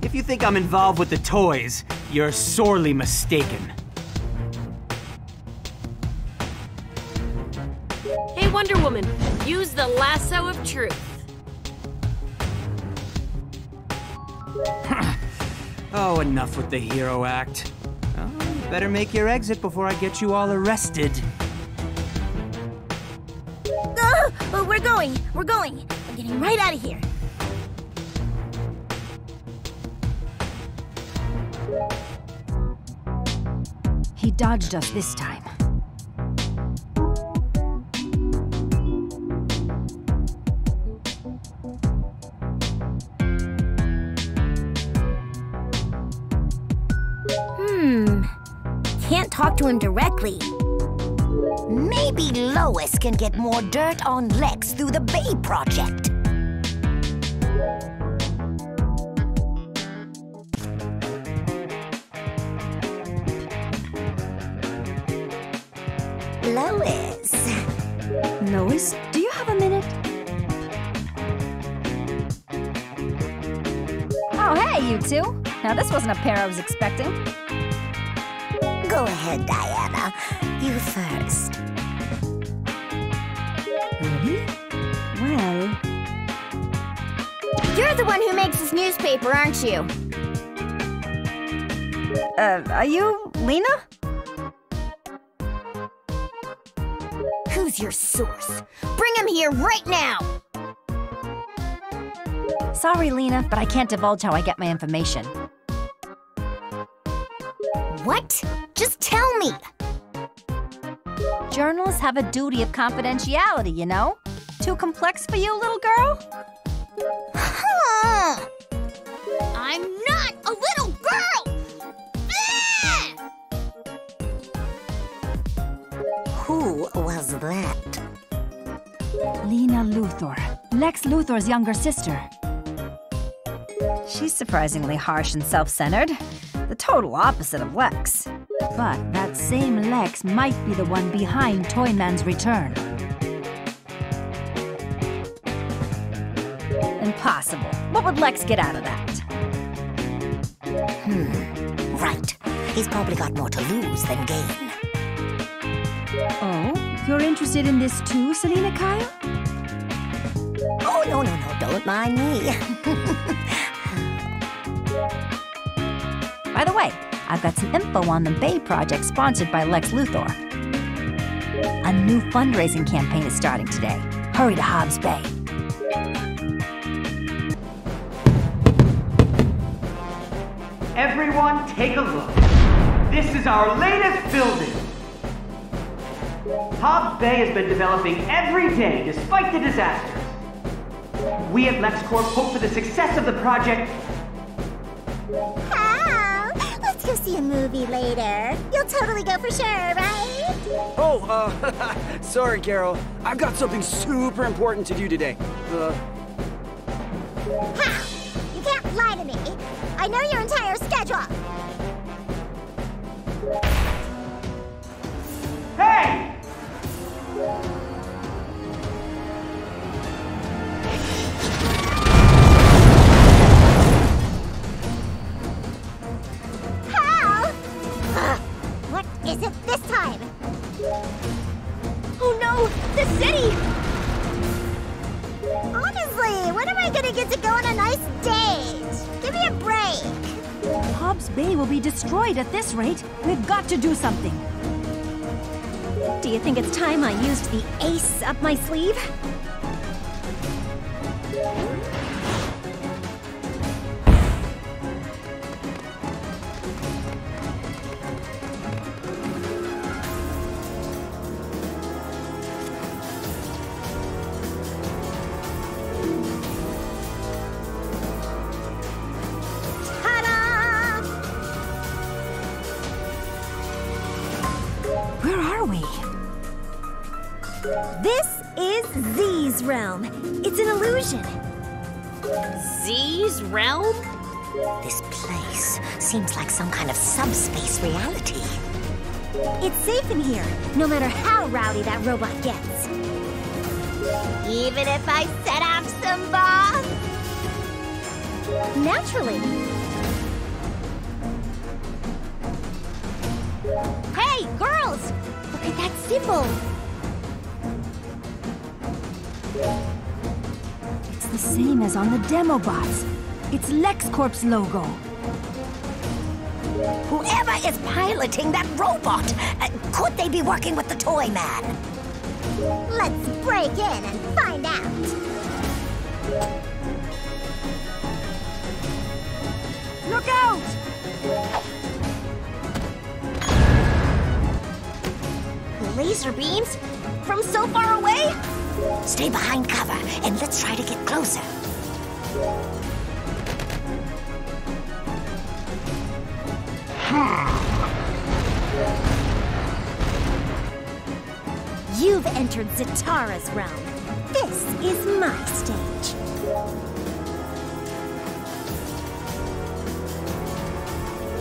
If you think I'm involved with the toys, you're sorely mistaken. Hey, Wonder Woman, use the lasso of truth. (laughs) Oh, enough with the hero act. Oh, better make your exit before I get you all arrested. Ah, but we're going, we're going. I'm getting right out of here. He dodged us this time. To him directly. Maybe Lois can get more dirt on Lex through the Bay Project. Lois. Lois, do you have a minute? Oh, hey, you two. Now, this wasn't a pair I was expecting. Go ahead, Diana. You first. Really? Well, You're the one who makes this newspaper, aren't you? uh, are you Lena? Who's your source? Bring him here right now! Sorry, Lena, but I can't divulge how I get my information. What? Just tell me! Journalists have a duty of confidentiality, you know? Too complex for you, little girl? Huh. I'm not a little girl! Who was that? Lena Luthor, Lex Luthor's younger sister. She's surprisingly harsh and self centered, the total opposite of Lex. But that same Lex might be the one behind Toyman's return. Impossible. What would Lex get out of that? Hmm. Right. He's probably got more to lose than gain. Oh, you're interested in this too, Selina Kyle? Oh, no, no, no. Don't mind me. (laughs) By the way, I've got some info on the Bay Project sponsored by Lex Luthor. A new fundraising campaign is starting today. Hurry to Hobbs Bay. Everyone, take a look. This is our latest building. Hobbs Bay has been developing every day despite the disasters. We at LexCorp hope for the success of the project. How? Let's go see a movie later. You'll totally go for sure, right? Oh, uh, (laughs) sorry, Carol. I've got something super important to do today. Uh, How? You can't lie to me. I know your entire schedule. Hey! Destroyed at this rate. We've got to do something. Do you think it's time I used the ace up my sleeve? Like some kind of subspace reality. It's safe in here, no matter how rowdy that robot gets. Even if I set off some bombs? Naturally. Hey, girls! Look at that symbol. It's the same as on the demo bots. It's LexCorp's logo. Whoever is piloting that robot, uh, could they be working with the Toy Man? Let's break in and find out. Look out! Laser beams? From so far away? Stay behind cover and let's try to get closer. You've entered Zatanna's realm. This is my stage.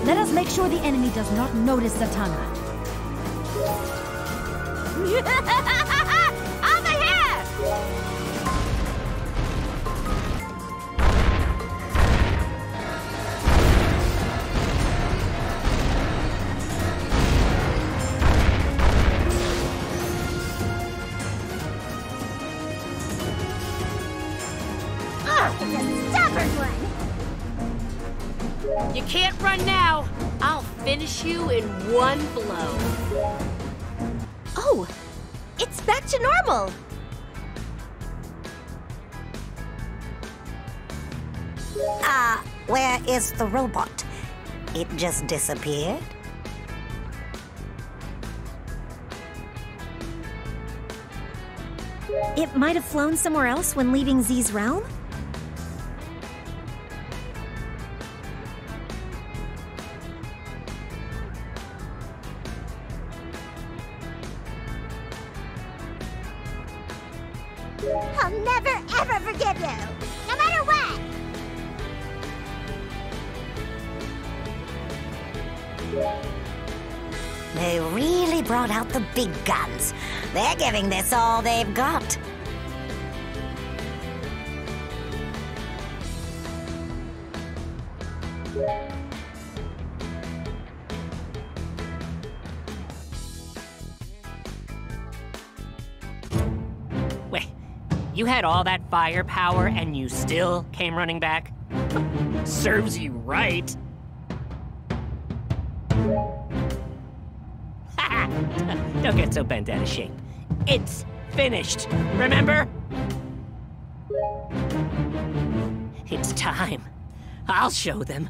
Let us make sure the enemy does not notice Zatanna. (laughs) one blow. Oh, it's back to normal. Ah, where is the robot? It just disappeared? It might have flown somewhere else when leaving Z's realm? All they've got. Wait, you had all that firepower and you still came running back? Serves you right. (laughs) Don't get so bent out of shape. It's finished, remember? It's time. I'll show them.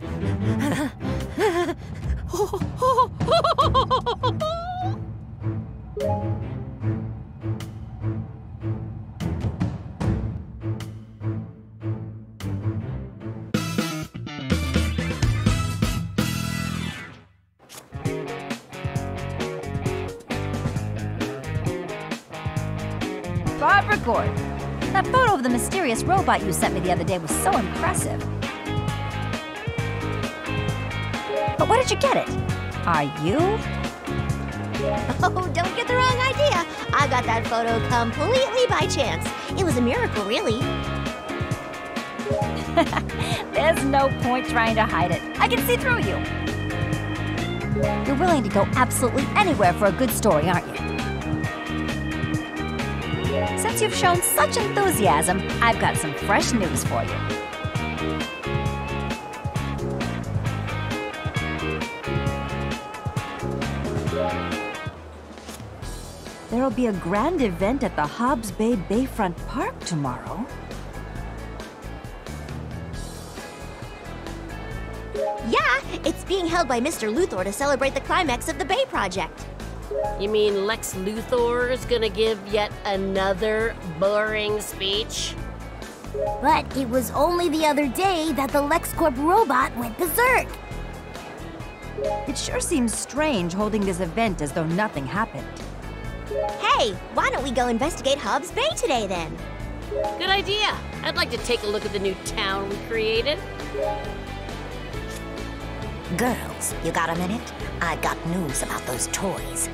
Robot you sent me the other day was so impressive. But where did you get it? Are you? (laughs) Oh, don't get the wrong idea. I got that photo completely by chance. It was a miracle, really. (laughs) There's no point trying to hide it. I can see through you. You're willing to go absolutely anywhere for a good story, aren't you? Since you've shown such enthusiasm, I've got some fresh news for you. There'll be a grand event at the Hobbs Bay Bayfront Park tomorrow. Yeah, it's being held by Mr. Luthor to celebrate the climax of the Bay Project. You mean Lex Luthor is gonna give yet another boring speech? But it was only the other day that the LexCorp robot went berserk. It sure seems strange holding this event as though nothing happened. Hey, why don't we go investigate Hobbs Bay today then? Good idea. I'd like to take a look at the new town we created. Girls, you got a minute? I got news about those toys.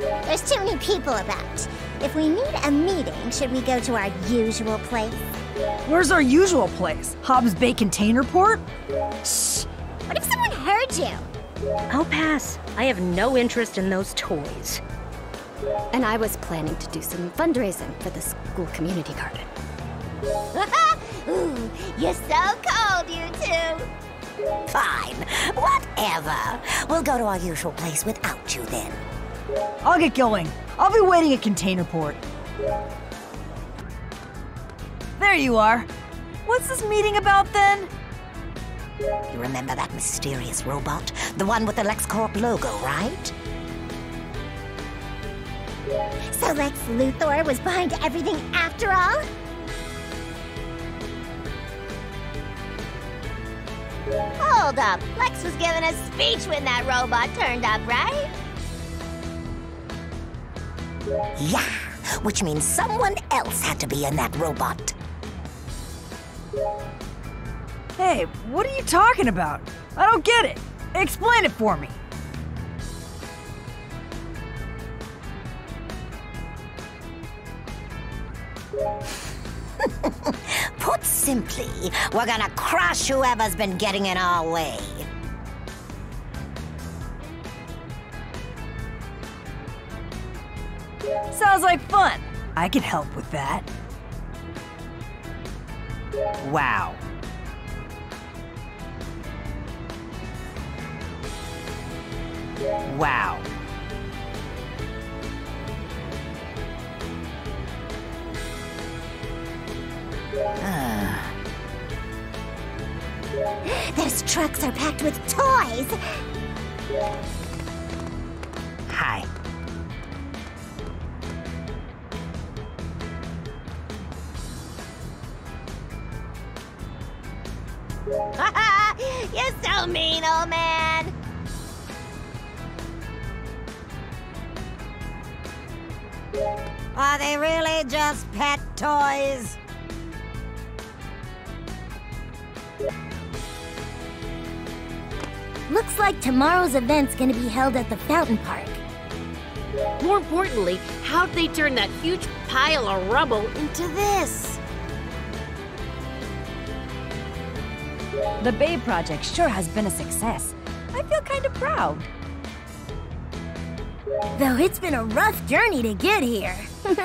There's too many people about. If we need a meeting, should we go to our usual place? Where's our usual place? Hobbs Bay Container Port? Shh! What if someone heard you? I'll pass. I have no interest in those toys. And I was planning to do some fundraising for the school community garden. (laughs) Ooh, you're so cold, you two. Fine, whatever. We'll go to our usual place without you then. I'll get going. I'll be waiting at container port. There you are. What's this meeting about then? You remember that mysterious robot? The one with the LexCorp logo, right? So Lex Luthor was behind everything after all? Hold up. Lex was giving a speech when that robot turned up, right? Yeah, which means someone else had to be in that robot. Hey, what are you talking about? I don't get it. Explain it for me. (laughs) Put simply, we're gonna crush whoever's been getting in our way. Sounds like fun. I can help with that. Wow. Wow. Those trucks are packed with toys! Just pet toys? Looks like tomorrow's event's gonna be held at the fountain park. More importantly, how'd they turn that huge pile of rubble into this? The Bay Project sure has been a success. I feel kind of proud. Though it's been a rough journey to get here. (laughs)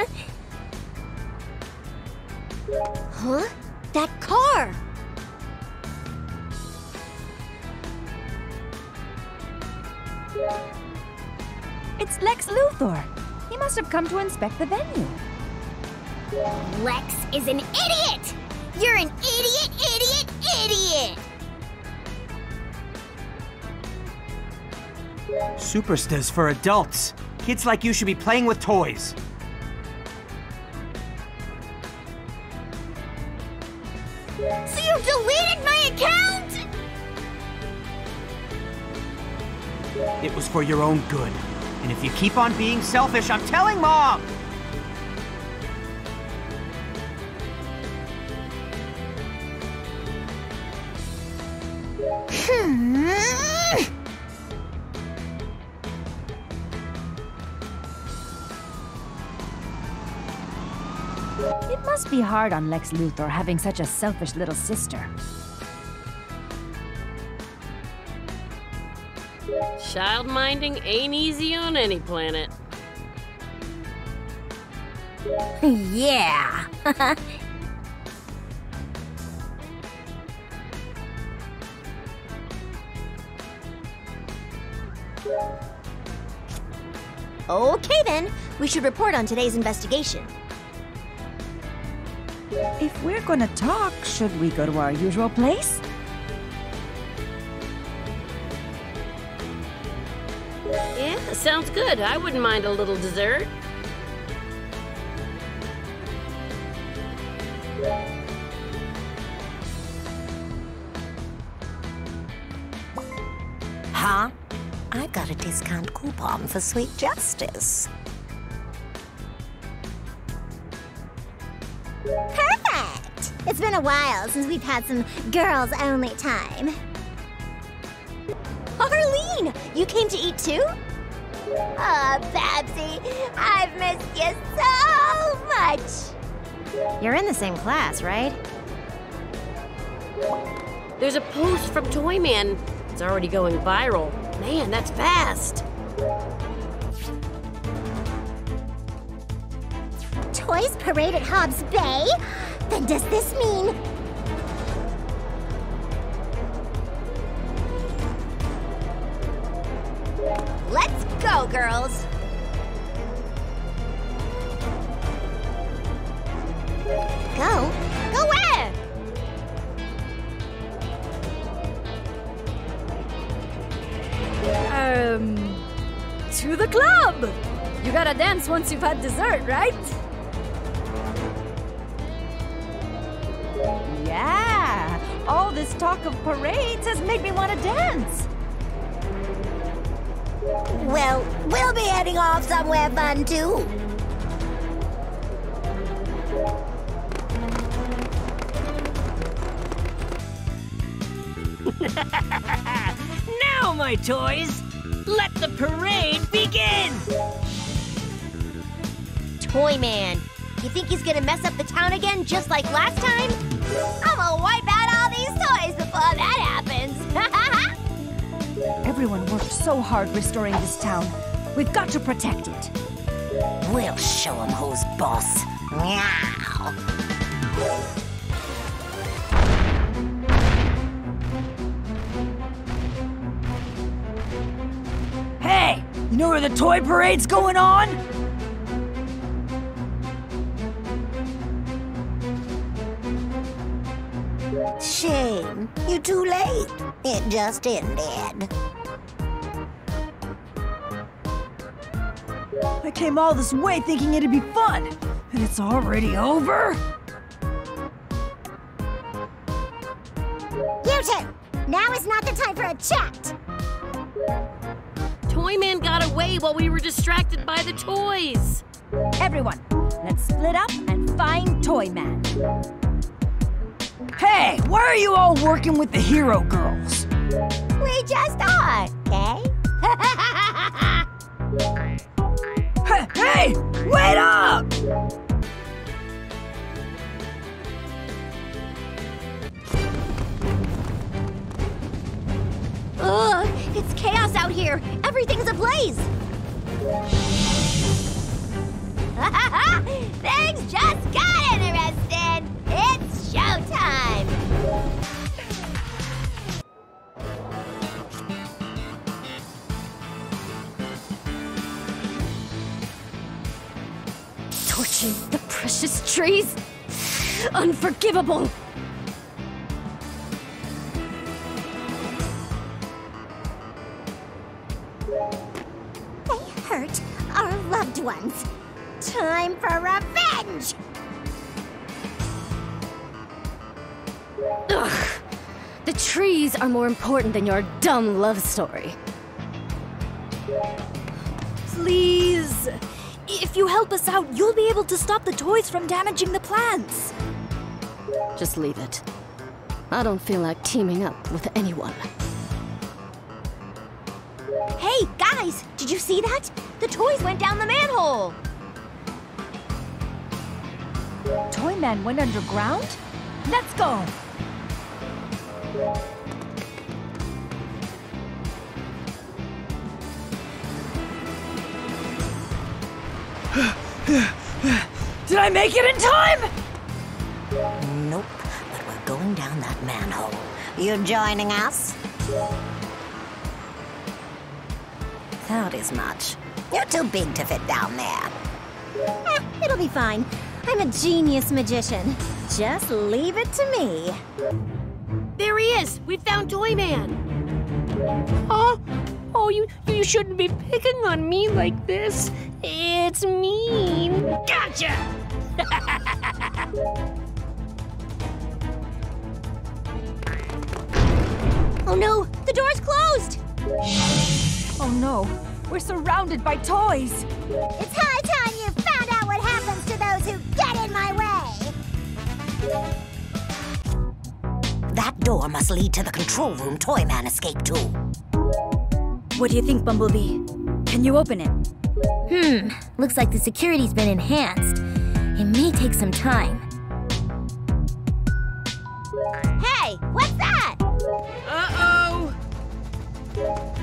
come to inspect the venue. Lex is an idiot! You're an idiot, idiot, idiot! Superstars for adults. Kids like you should be playing with toys. So you deleted my account? It was for your own good. You keep on being selfish, I'm telling Mom! Hmm. It must be hard on Lex Luthor having such a selfish little sister. Child minding ain't easy on any planet. (laughs) yeah. (laughs) Okay then, we should report on today's investigation. If we're gonna talk, should we go to our usual place? Sounds good. I wouldn't mind a little dessert. Huh? I got a discount coupon for sweet justice. Perfect! It's been a while since we've had some girls only time. Harleen! You came to eat too? Aw, Babsy, I've missed you so much. You're in the same class, right? There's a post from Toyman. It's already going viral. Man, that's fast. Toys parade at Hobbs Bay? Then does this mean... once you've had dessert, right? Yeah! All this talk of parades has made me want to dance. Well, we'll be heading off somewhere fun too. (laughs) now, my toys, Toy Man, you think he's gonna mess up the town again just like last time? I'm gonna wipe out all these toys before that happens! (laughs) Everyone worked so hard restoring this town. We've got to protect it. We'll show him who's boss. Meow. Hey, you know where the toy parade's going on? Shame. You're too late. It just ended. I came all this way thinking it'd be fun, and it's already over? You two! Now is not the time for a chat! Toyman got away while we were distracted by the toys. Everyone, let's split up and find Toy Man. Hey, why are you all working with the hero girls? We just are, okay? (laughs) hey, wait up! Ugh, it's chaos out here. Everything's ablaze. (laughs) Things just got interesting. Showtime. Torching the precious trees? Unforgivable! They hurt our loved ones. Time for revenge. Ugh! The trees are more important than your dumb love story. Please! If you help us out, you'll be able to stop the toys from damaging the plants. Just leave it. I don't feel like teaming up with anyone. Hey, guys, did you see that? The toys went down the manhole. Toy Man went underground? Let's go! (gasps) Did I make it in time? Nope, but we're going down that manhole. You joining us? Thought as much. You're too big to fit down there. Eh, it'll be fine. I'm a genius magician. Just leave it to me. There he is! We found Toyman! Oh, oh, you, you shouldn't be picking on me like this. It's mean. Gotcha! (laughs) Oh no, the door's closed. Oh no, we're surrounded by toys. It's high time you found out what happens to those who get in my way. That door must lead to the control room Toyman escaped to. What do you think, Bumblebee? Can you open it? Hmm, looks like the security's been enhanced. It may take some time. Hey, what's that? Uh-oh!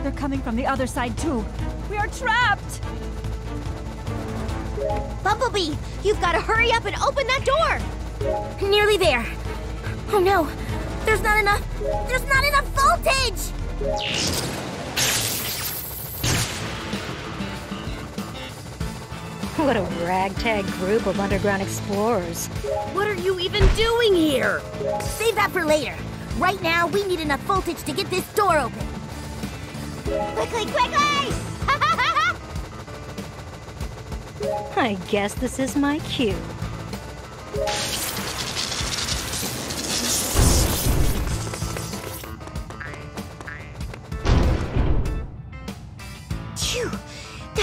They're coming from the other side too. We are trapped! Bumblebee, you've got to hurry up and open that door. Nearly there. Oh no, there's not enough. There's not enough voltage. (laughs) What a ragtag group of underground explorers. What are you even doing here? Save that for later. Right now, we need enough voltage to get this door open. Quickly, quickly! (laughs) I guess this is my cue.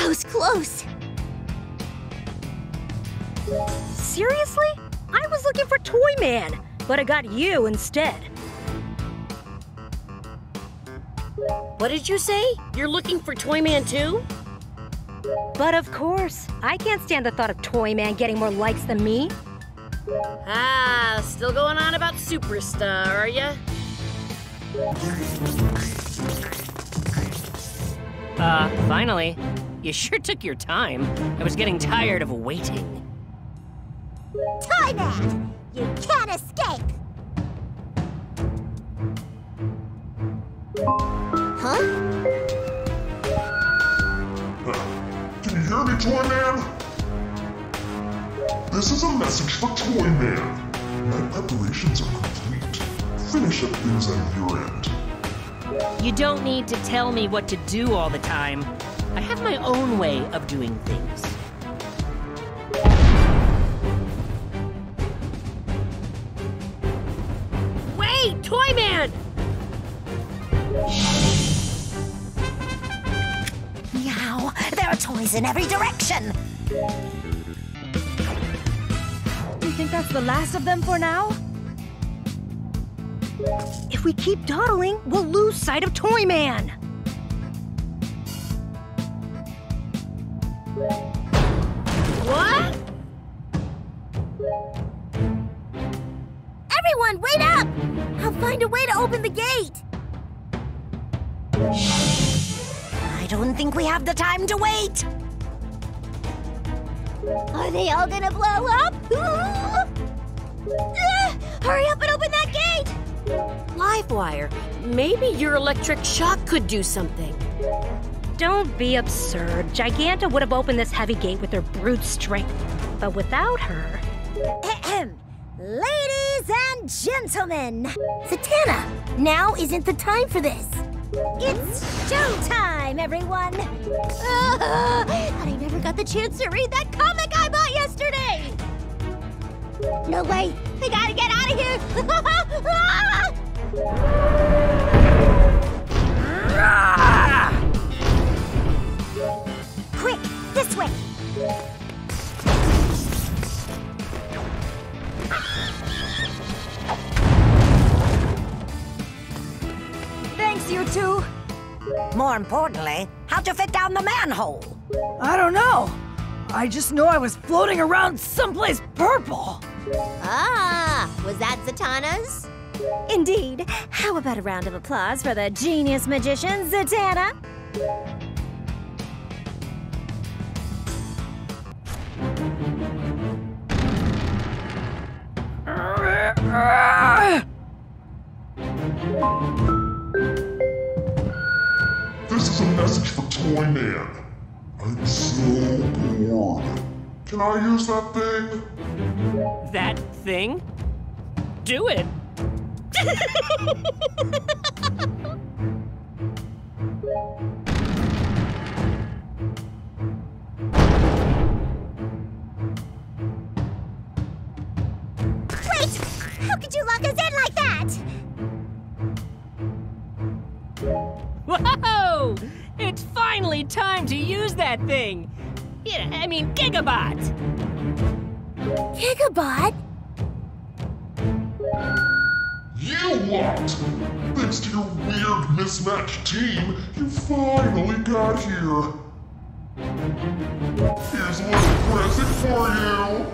Was close. Seriously? I was looking for Toy Man, but I got you instead. What did you say? You're looking for Toy Man too? But of course, I can't stand the thought of Toy Man getting more likes than me. Ah, still going on about Superstar, are ya? Uh, finally. You sure took your time. I was getting tired of waiting. Toy Man! You can't escape! Huh? Can you hear me, Toy Man? This is a message for Toy Man. My preparations are complete. Finish up things on your end. You don't need to tell me what to do all the time. I have my own way of doing things. Wait, Toy Man! Meow! There are toys in every direction! Do you think that's the last of them for now? If we keep dawdling, we'll lose sight of Toy find a way to open the gate. I don't think we have the time to wait! Are they all gonna blow up? (laughs) Ah! hurry up and open that gate! Livewire, maybe your electric shock could do something. Don't be absurd. Giganta would have opened this heavy gate with her brute strength. But without her. (clears throat) Ahem. Ladies and gentlemen, Zatanna, now isn't the time for this. it's showtime, everyone! Ah, I never got the chance to read that comic I bought yesterday. No way! I gotta get out of here! Ah! (laughs) Quick, this way! Thanks, you two. More importantly, how'd you fit down the manhole? I don't know. I just know I was floating around someplace purple. Ah, was that Zatanna's? Indeed. How about a round of applause for the genius magician, Zatanna? (laughs) message for Toy Man. I'm so bored. Can I use that thing? That thing? Do it. Wait! How could you lock us in like that? Whoa! It's finally time to use that thing. Yeah, I mean, Gigabot. Gigabot? You lot! Thanks to your weird mismatched team, you finally got here. Here's a little present for you.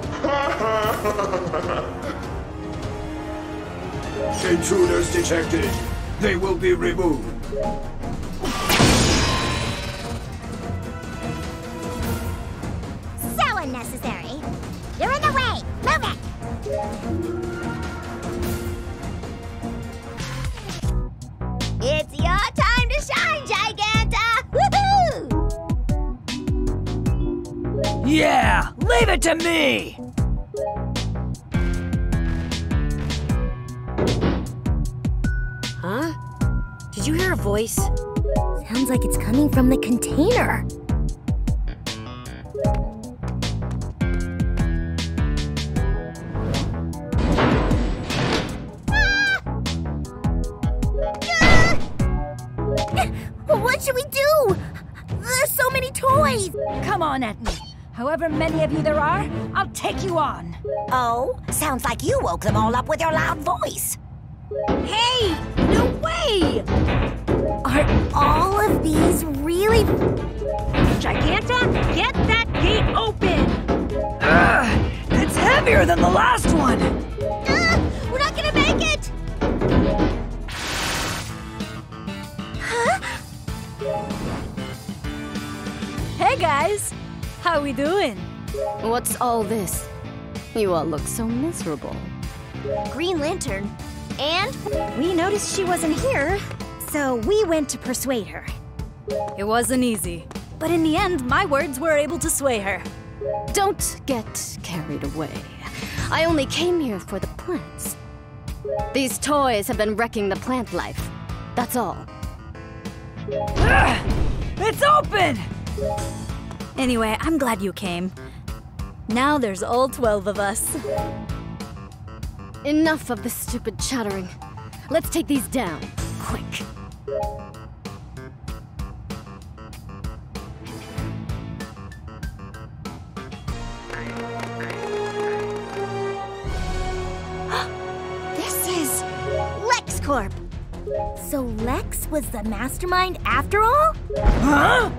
(laughs) Intruders detected. They will be removed. It's your time to shine, Giganta! Woohoo! Yeah, leave it to me. Huh? Did you hear a voice? Sounds like it's coming from the container. On at me. However many of you there are, I'll take you on. Oh, sounds like you woke them all up with your loud voice. Hey! No way! Are all of these really... Giganta, get that gate open! Ugh, it's heavier than the last one. Ah, we're not gonna make it! Huh? Hey guys! How we doing? What's all this? You all look so miserable. Green Lantern. And we noticed she wasn't here, so we went to persuade her. It wasn't easy, but in the end, my words were able to sway her. Don't get carried away. I only came here for the plants. These toys have been wrecking the plant life. That's all. Ugh, it's open! Anyway, I'm glad you came. Now there's all 12 of us. Enough of the stupid chattering. Let's take these down, quick. (gasps) This is LexCorp. So Lex was the mastermind after all? Huh?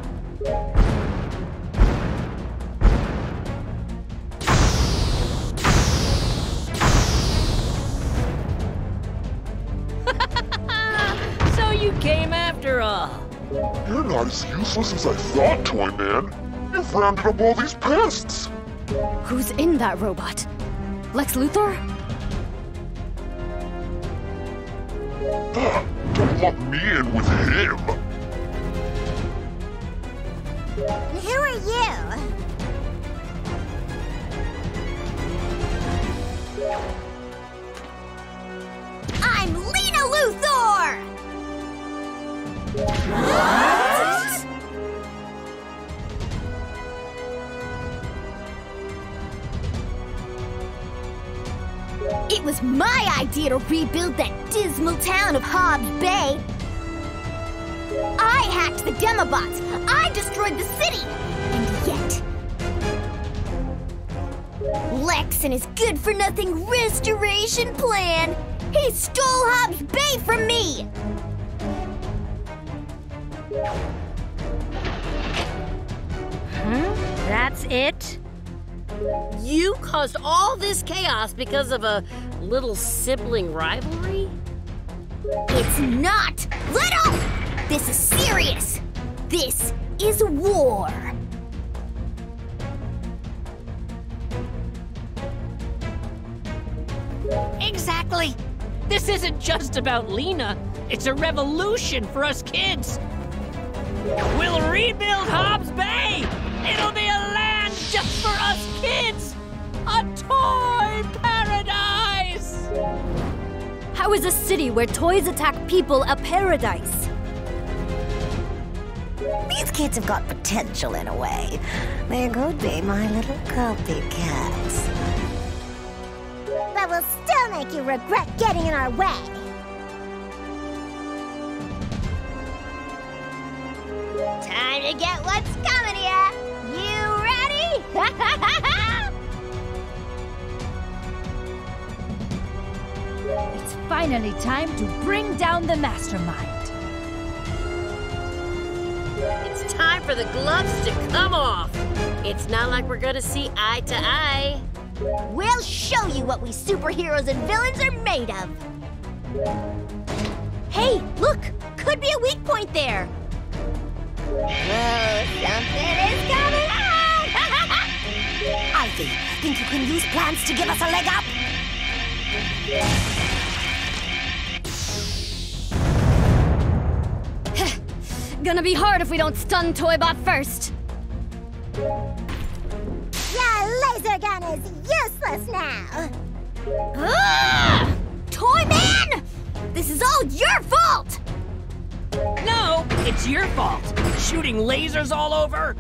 You're not as useless as I thought, Toy Man. You've rounded up all these pests. Who's in that robot? Lex Luthor? Ah, don't lump me in with him. Who are you? I'm Lena Luthor! (laughs) was my idea to rebuild that dismal town of Hobbs Bay. I hacked the Demobots. I destroyed the city. And yet, Lex and his good-for-nothing restoration plan. He stole Hobbs Bay from me. Huh? That's it? You caused all this chaos because of a little sibling rivalry? It's not little. This is serious. This is war. Exactly. This isn't just about Lena. It's a revolution for us kids. We'll rebuild Hobbs Bay. It'll be a land just for us kids. A toy paradise. How is a city where toys attack people a paradise? These kids have got potential in a way. They could be my little copycats. But we'll still make you regret getting in our way. Time to get what's coming here. (laughs) It's finally time to bring down the mastermind. It's time for the gloves to come off. It's not like we're gonna see eye to eye. We'll show you what we superheroes and villains are made of. Hey, look! Could be a weak point there. Oh, something is coming out! Ivy, think you can use plants to give us a leg up? (laughs) Gonna be hard if we don't stun Toybot first. Your laser gun is useless now. Ah! Toyman! This is all your fault! No, it's your fault. Shooting lasers all over.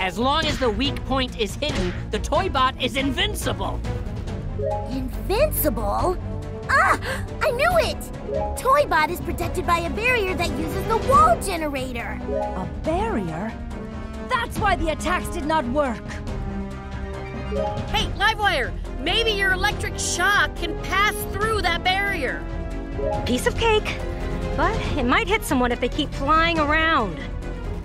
As long as the weak point is hidden, the toy bot is invincible. Invincible? Ah! I knew it! Toybot is protected by a barrier that uses the wall generator. A barrier? That's why the attacks did not work. Hey, Livewire! Maybe your electric shock can pass through that barrier. Piece of cake. But it might hit someone if they keep flying around.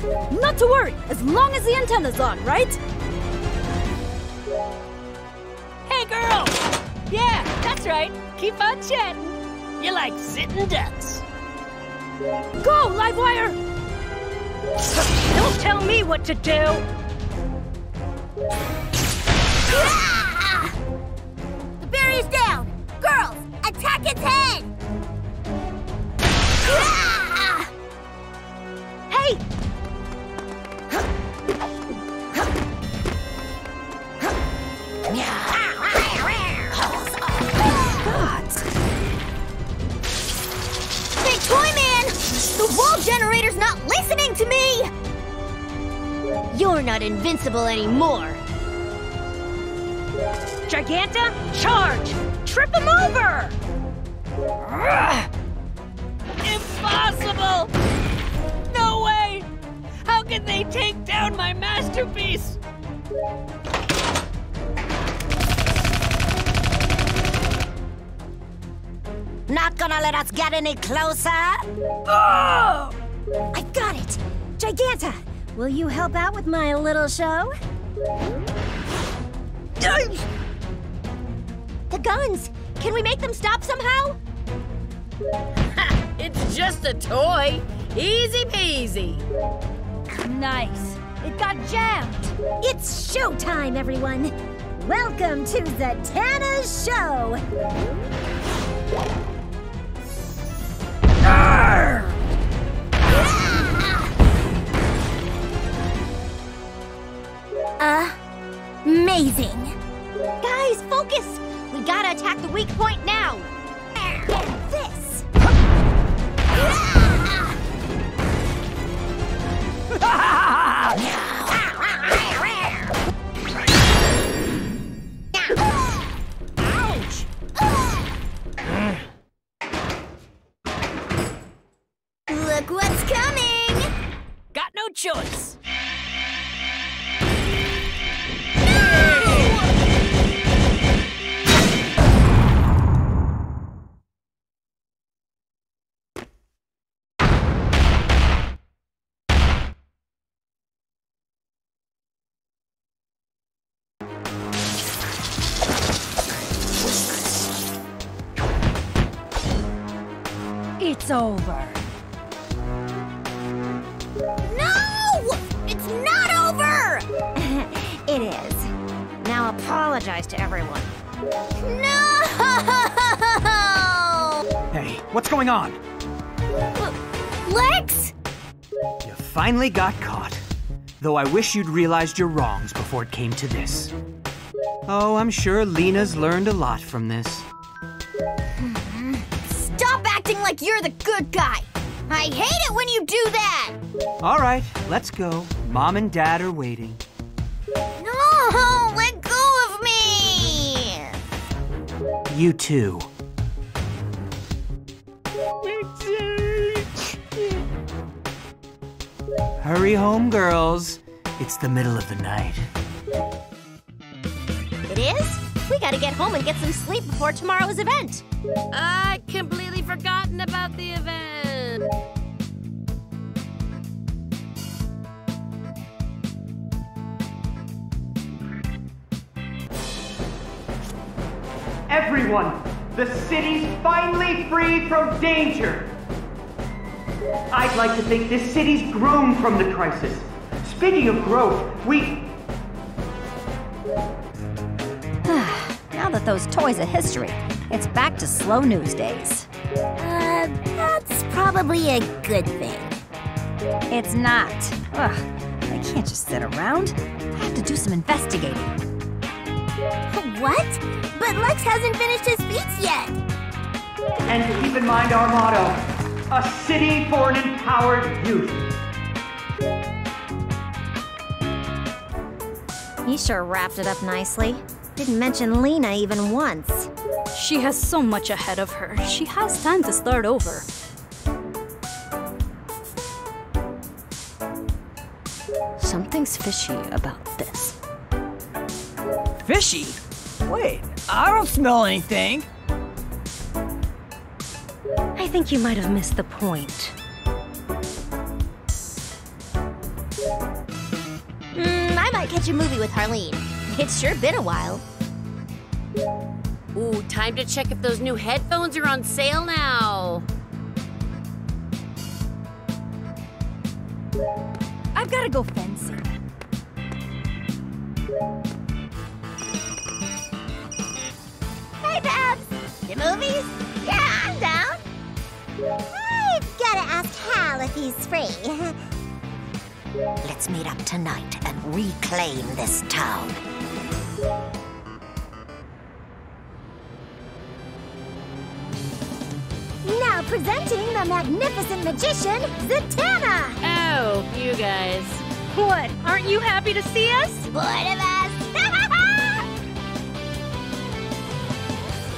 Not to worry, as long as the antenna's on, right? Hey, girl! Yeah, that's right. Keep on chatting. You're like sitting ducks. Go, Livewire! Don't tell me what to do! The barrier's down! Girls, attack its head! Not invincible anymore. Giganta, charge! Trip him over! Impossible! No way! How can they take down my masterpiece? Not gonna let us get any closer? Oh! I got it! Giganta, will you help out with my little show? The guns! Can we make them stop somehow? It's just a toy. Easy peasy. Nice. It got jammed. It's showtime, everyone! Welcome to Zatanna's show! Amazing! Guys, focus! We gotta attack the weak point now! Get this! (laughs) It's over. No! It's not over! (laughs) It is. Now apologize to everyone. No! Hey, what's going on? Lex! You finally got caught. Though I wish you'd realized your wrongs before it came to this. Oh, I'm sure Lena's learned a lot from this. (laughs) Acting like you're the good guy! I hate it when you do that! All right, let's go. Mom and Dad are waiting. No! Let go of me! You too. Hurry home, girls. It's the middle of the night. It is? We gotta get home and get some sleep before tomorrow's event. I completely forgotten about the event. Everyone, the city's finally free from danger. I'd like to think this city's grown from the crisis. Speaking of growth, we. (sighs) now that those toys are history, it's back to slow news days. Uh, that's probably a good thing. It's not. Ugh, I can't just sit around. I have to do some investigating. What? But Lex hasn't finished his speech yet! And keep in mind our motto a city for an empowered youth. He sure wrapped it up nicely. Didn't mention Lena even once. She has so much ahead of her. She has time to start over. Something's fishy about this. Fishy? Wait, I don't smell anything. I think you might have missed the point. Mm, I might catch a movie with Harleen. It's sure been a while. Ooh, time to check if those new headphones are on sale now. I've gotta go fencing. Hey, Babs! The movies? Yeah, I'm down. I've gotta ask Hal if he's free. (laughs) Let's meet up tonight and reclaim this town. Now presenting the magnificent magician, Zatanna! Oh, you guys. What? Aren't you happy to see us? Bored of us? (laughs)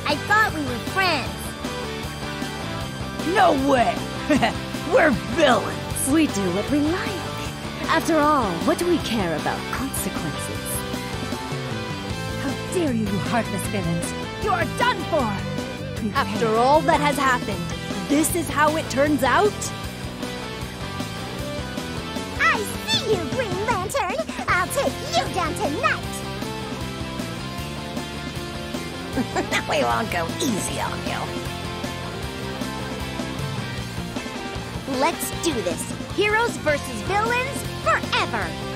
I thought we were friends. No way! (laughs) We're villains! We do what we like. After all, what do we care about consequences? How dare you, you heartless villains! You are done for! After all that has happened, this is how it turns out? I see you, Green Lantern! I'll take you down tonight! (laughs) we won't go easy on you. Let's do this! Heroes versus villains forever!